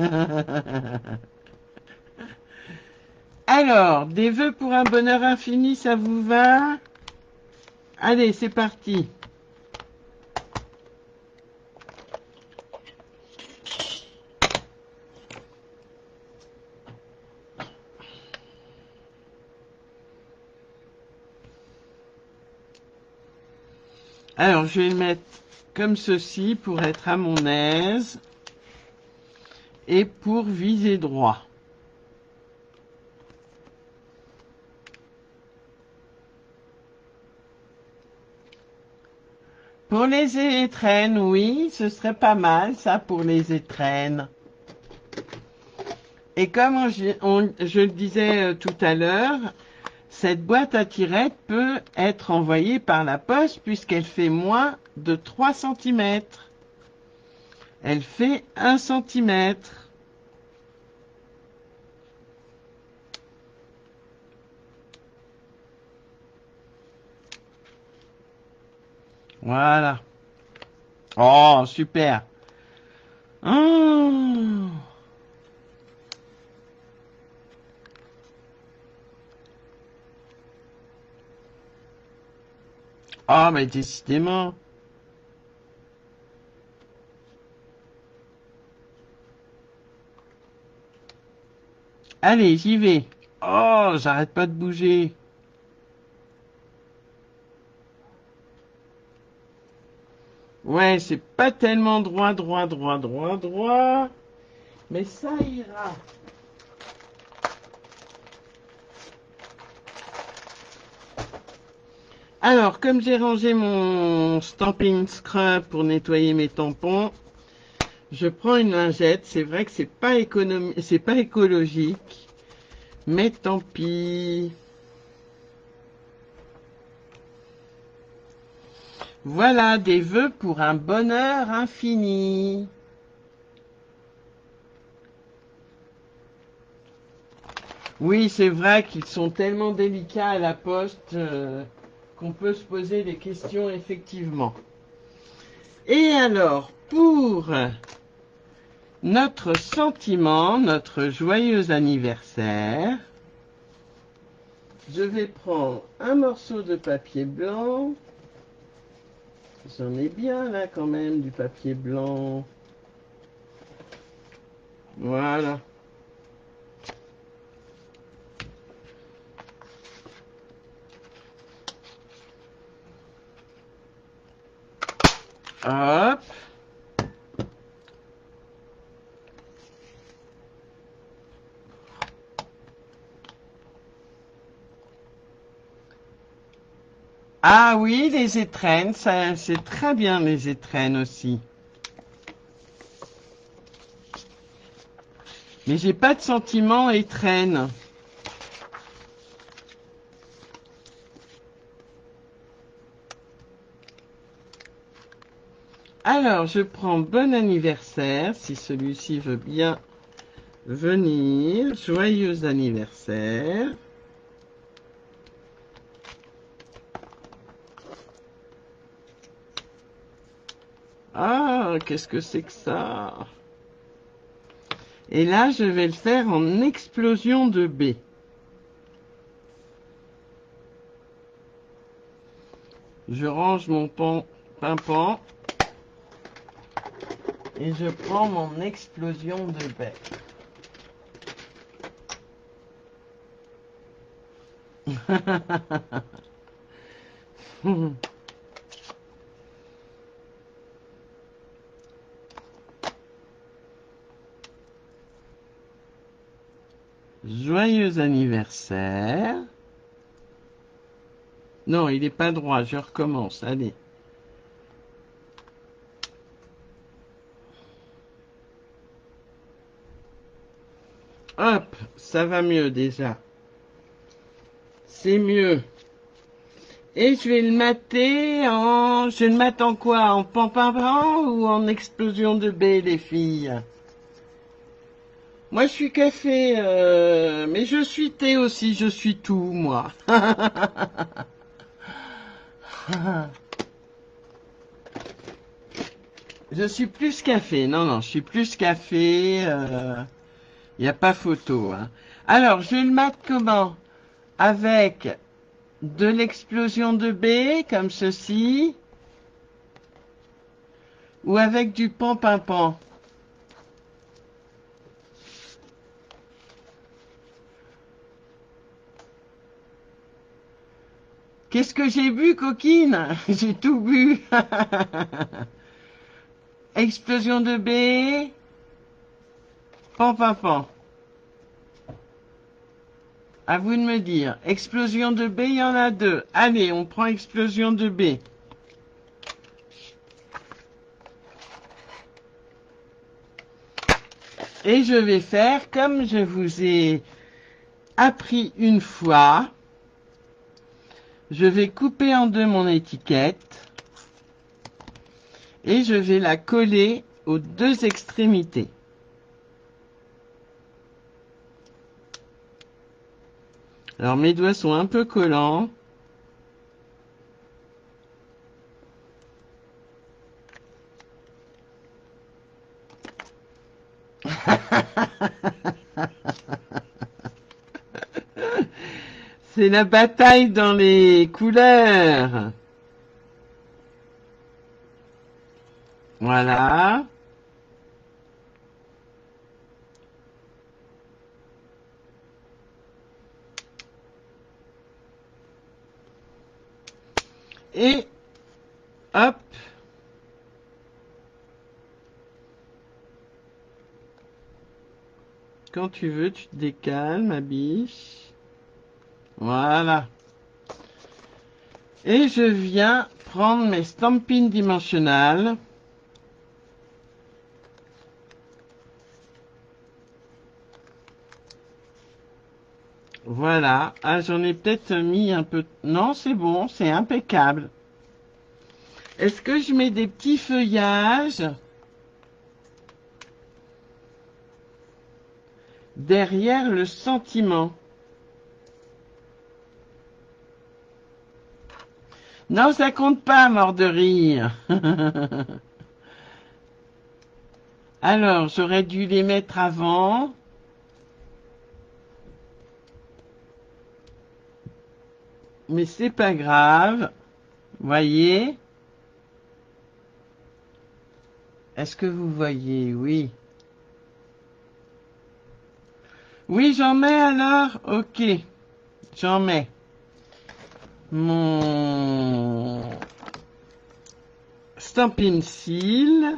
Alors, des vœux pour un bonheur infini, ça vous va? Allez, c'est parti. Alors, je vais mettre comme ceci pour être à mon aise et pour viser droit. Pour les étrennes, oui, ce serait pas mal ça pour les étrennes. Et comme je, je le disais euh, tout à l'heure, cette boîte à tirettes peut être envoyée par la poste puisqu'elle fait moins de 3 cm. Elle fait 1 cm. Voilà. Oh, super. Oh. Ah, mais décidément. Allez, j'y vais. Oh, j'arrête pas de bouger. Ouais, c'est pas tellement droit, droit, droit, droit, droit. Mais ça ira. Alors, comme j'ai rangé mon stamping scrub pour nettoyer mes tampons, je prends une lingette. C'est vrai que c'est pas pas écologique, mais tant pis. Voilà des vœux pour un bonheur infini. Oui, c'est vrai qu'ils sont tellement délicats à la poste euh, qu'on peut se poser des questions effectivement. Et alors, pour notre sentiment, notre joyeux anniversaire, je vais prendre un morceau de papier blanc. J'en ai bien là quand même du papier blanc. Voilà. Ah oui, les étrennes, ça, c'est très bien les étrennes aussi. Mais j'ai pas de sentiment étrenne. Alors, je prends bon anniversaire, si celui-ci veut bien venir. Joyeux anniversaire. Ah, qu'est-ce que c'est que ça? Et là, je vais le faire en explosion de B. Je range mon pan, pimpant et je prends mon explosion de bec. (laughs) Joyeux anniversaire. Non, il n'est pas droit, je recommence. Allez. Hop, ça va mieux déjà. C'est mieux. Et je vais le mater en... Je le mate en quoi? En pampin ou en explosion de baie, les filles? Moi, je suis café, euh, mais je suis thé aussi, je suis tout, moi. (laughs) je suis plus café. Non, non, je suis plus café. Euh... Il n'y a pas photo. Hein. Alors, je le mate comment? Avec de l'explosion de B, comme ceci, ou avec du pan-pan-pan Qu'est-ce que j'ai bu, coquine? (laughs) J'ai tout bu. (laughs) Explosion de B. Pan, pan, pan. À vous de me dire. Explosion de B, il y en a deux. Allez, on prend explosion de B. Et je vais faire comme je vous ai appris une fois. Je vais couper en deux mon étiquette. Et je vais la coller aux deux extrémités. Alors mes doigts sont un peu collants. C'est la bataille dans les couleurs. Voilà. Et hop. Quand tu veux, tu te décales, ma biche. Voilà. Et je viens prendre mes stampines dimensionnelles. Voilà. Ah, j'en ai peut-être mis un peu. Non, c'est bon, c'est impeccable. Est-ce que je mets des petits feuillages derrière le sentiment? Non, ça compte pas, mort de rire. (laughs) Alors, j'aurais dû les mettre avant. Mais c'est pas grave. Voyez Est-ce que vous voyez? Oui. Oui, j'en mets alors? Ok. J'en mets. Mon stamping seal.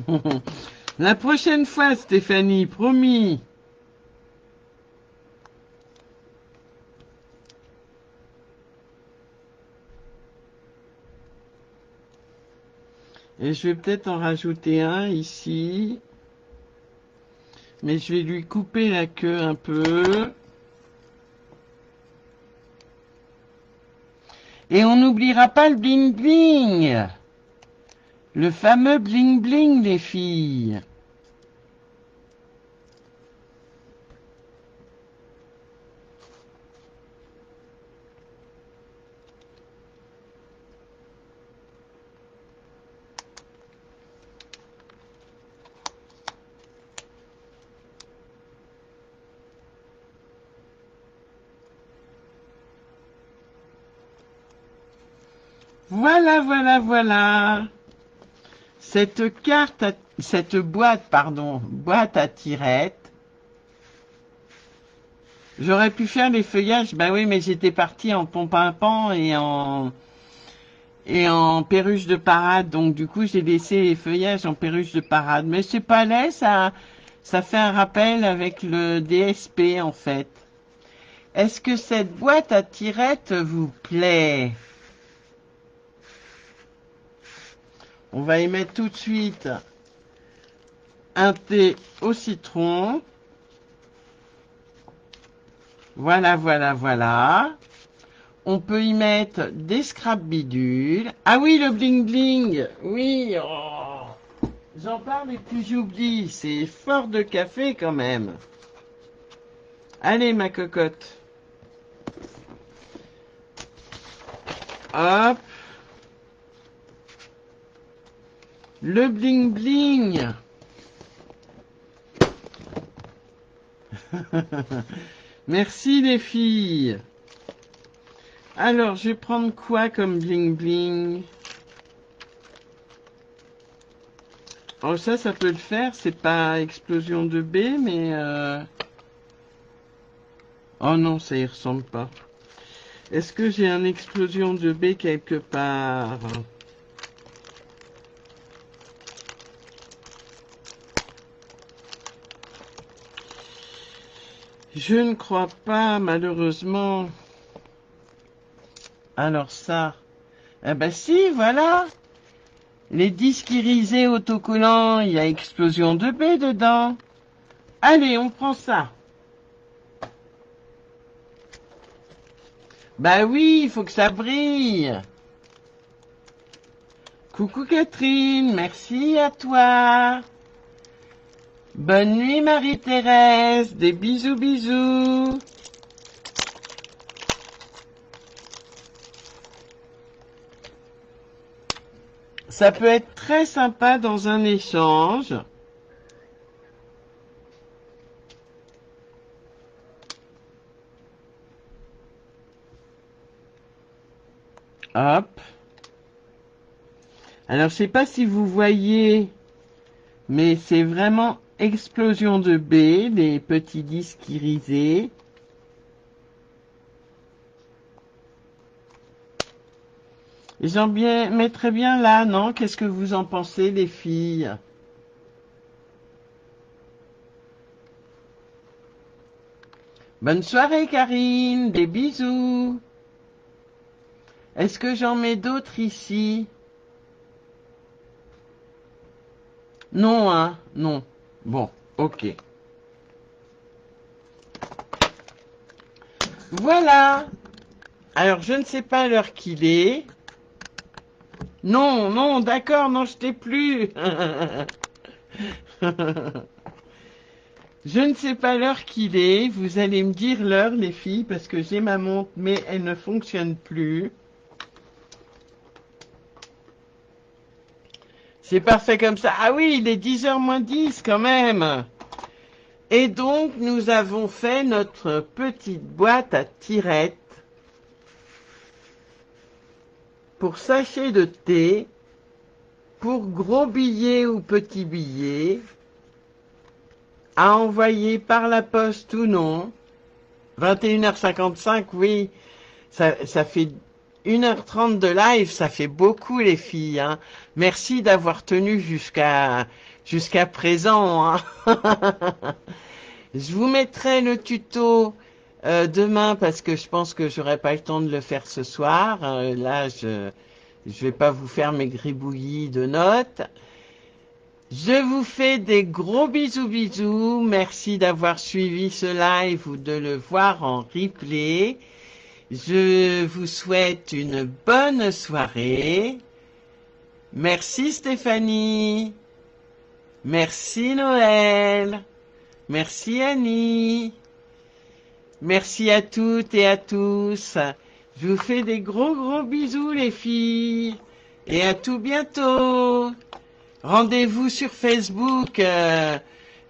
(laughs) La prochaine fois, Stéphanie, promis. Et je vais peut-être en rajouter un ici. Mais je vais lui couper la queue un peu. Et on n'oubliera pas le bling bling. Le fameux bling bling, les filles. Voilà, voilà, voilà. Cette carte, cette boîte, pardon, boîte à tirettes. J'aurais pu faire les feuillages, ben oui, mais j'étais parti en pompe à pan et en et en perruche de parade, donc du coup j'ai laissé les feuillages en perruche de parade. Mais c'est pas ça, ça fait un rappel avec le DSP en fait. Est-ce que cette boîte à tirettes vous plaît? On va y mettre tout de suite un thé au citron. Voilà, voilà, voilà. On peut y mettre des scrap bidules. Ah oui, le bling bling. Oui. Oh. J'en parle et puis j'oublie. C'est fort de café quand même. Allez, ma cocotte. Hop. Le bling bling. (laughs) Merci les filles. Alors, je vais prendre quoi comme bling bling? Oh, ça, ça peut le faire. C'est pas explosion de B, mais... Euh... Oh non, ça y ressemble pas. Est-ce que j'ai un explosion de B quelque part? Je ne crois pas, malheureusement. Alors ça, eh ben si, voilà. Les disques irisés autocollants, il y a explosion de B dedans. Allez, on prend ça. Bah oui, il faut que ça brille. Coucou Catherine, merci à toi. Bonne nuit Marie-Thérèse, des bisous bisous. Ça peut être très sympa dans un échange. Hop. Alors, je sais pas si vous voyez, mais c'est vraiment explosion de B, des petits disques irisés. J'en mettrais bien là, non? Qu'est-ce que vous en pensez, les filles? Bonne soirée, Karine. Des bisous. Est-ce que j'en mets d'autres ici? Non, hein, non. Bon, ok. Voilà. Alors, je ne sais pas l'heure qu'il est. Non, non, d'accord, non, je t'ai plus. (laughs) je ne sais pas l'heure qu'il est. Vous allez me dire l'heure, les filles, parce que j'ai ma montre, mais elle ne fonctionne plus. C'est parfait comme ça. Ah oui, il est 10h moins 10 quand même. Et donc, nous avons fait notre petite boîte à tirettes pour sachet de thé, pour gros billets ou petits billets, à envoyer par la poste ou non. 21h55, oui, ça, ça fait 1h30 de live, ça fait beaucoup les filles. Hein. Merci d'avoir tenu jusqu'à jusqu'à présent. Hein. (laughs) je vous mettrai le tuto euh, demain parce que je pense que j'aurai pas le temps de le faire ce soir. Euh, là, je je vais pas vous faire mes gribouillis de notes. Je vous fais des gros bisous bisous. Merci d'avoir suivi ce live ou de le voir en replay. Je vous souhaite une bonne soirée. Merci Stéphanie. Merci Noël. Merci Annie. Merci à toutes et à tous. Je vous fais des gros gros bisous les filles. Et à tout bientôt. Rendez-vous sur Facebook euh,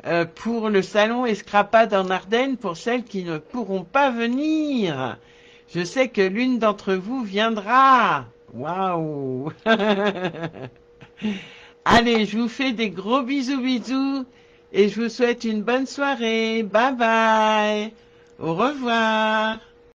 euh, pour le salon Escrapade en Ardennes pour celles qui ne pourront pas venir. Je sais que l'une d'entre vous viendra. Waouh (laughs) Allez, je vous fais des gros bisous bisous et je vous souhaite une bonne soirée. Bye bye. Au revoir.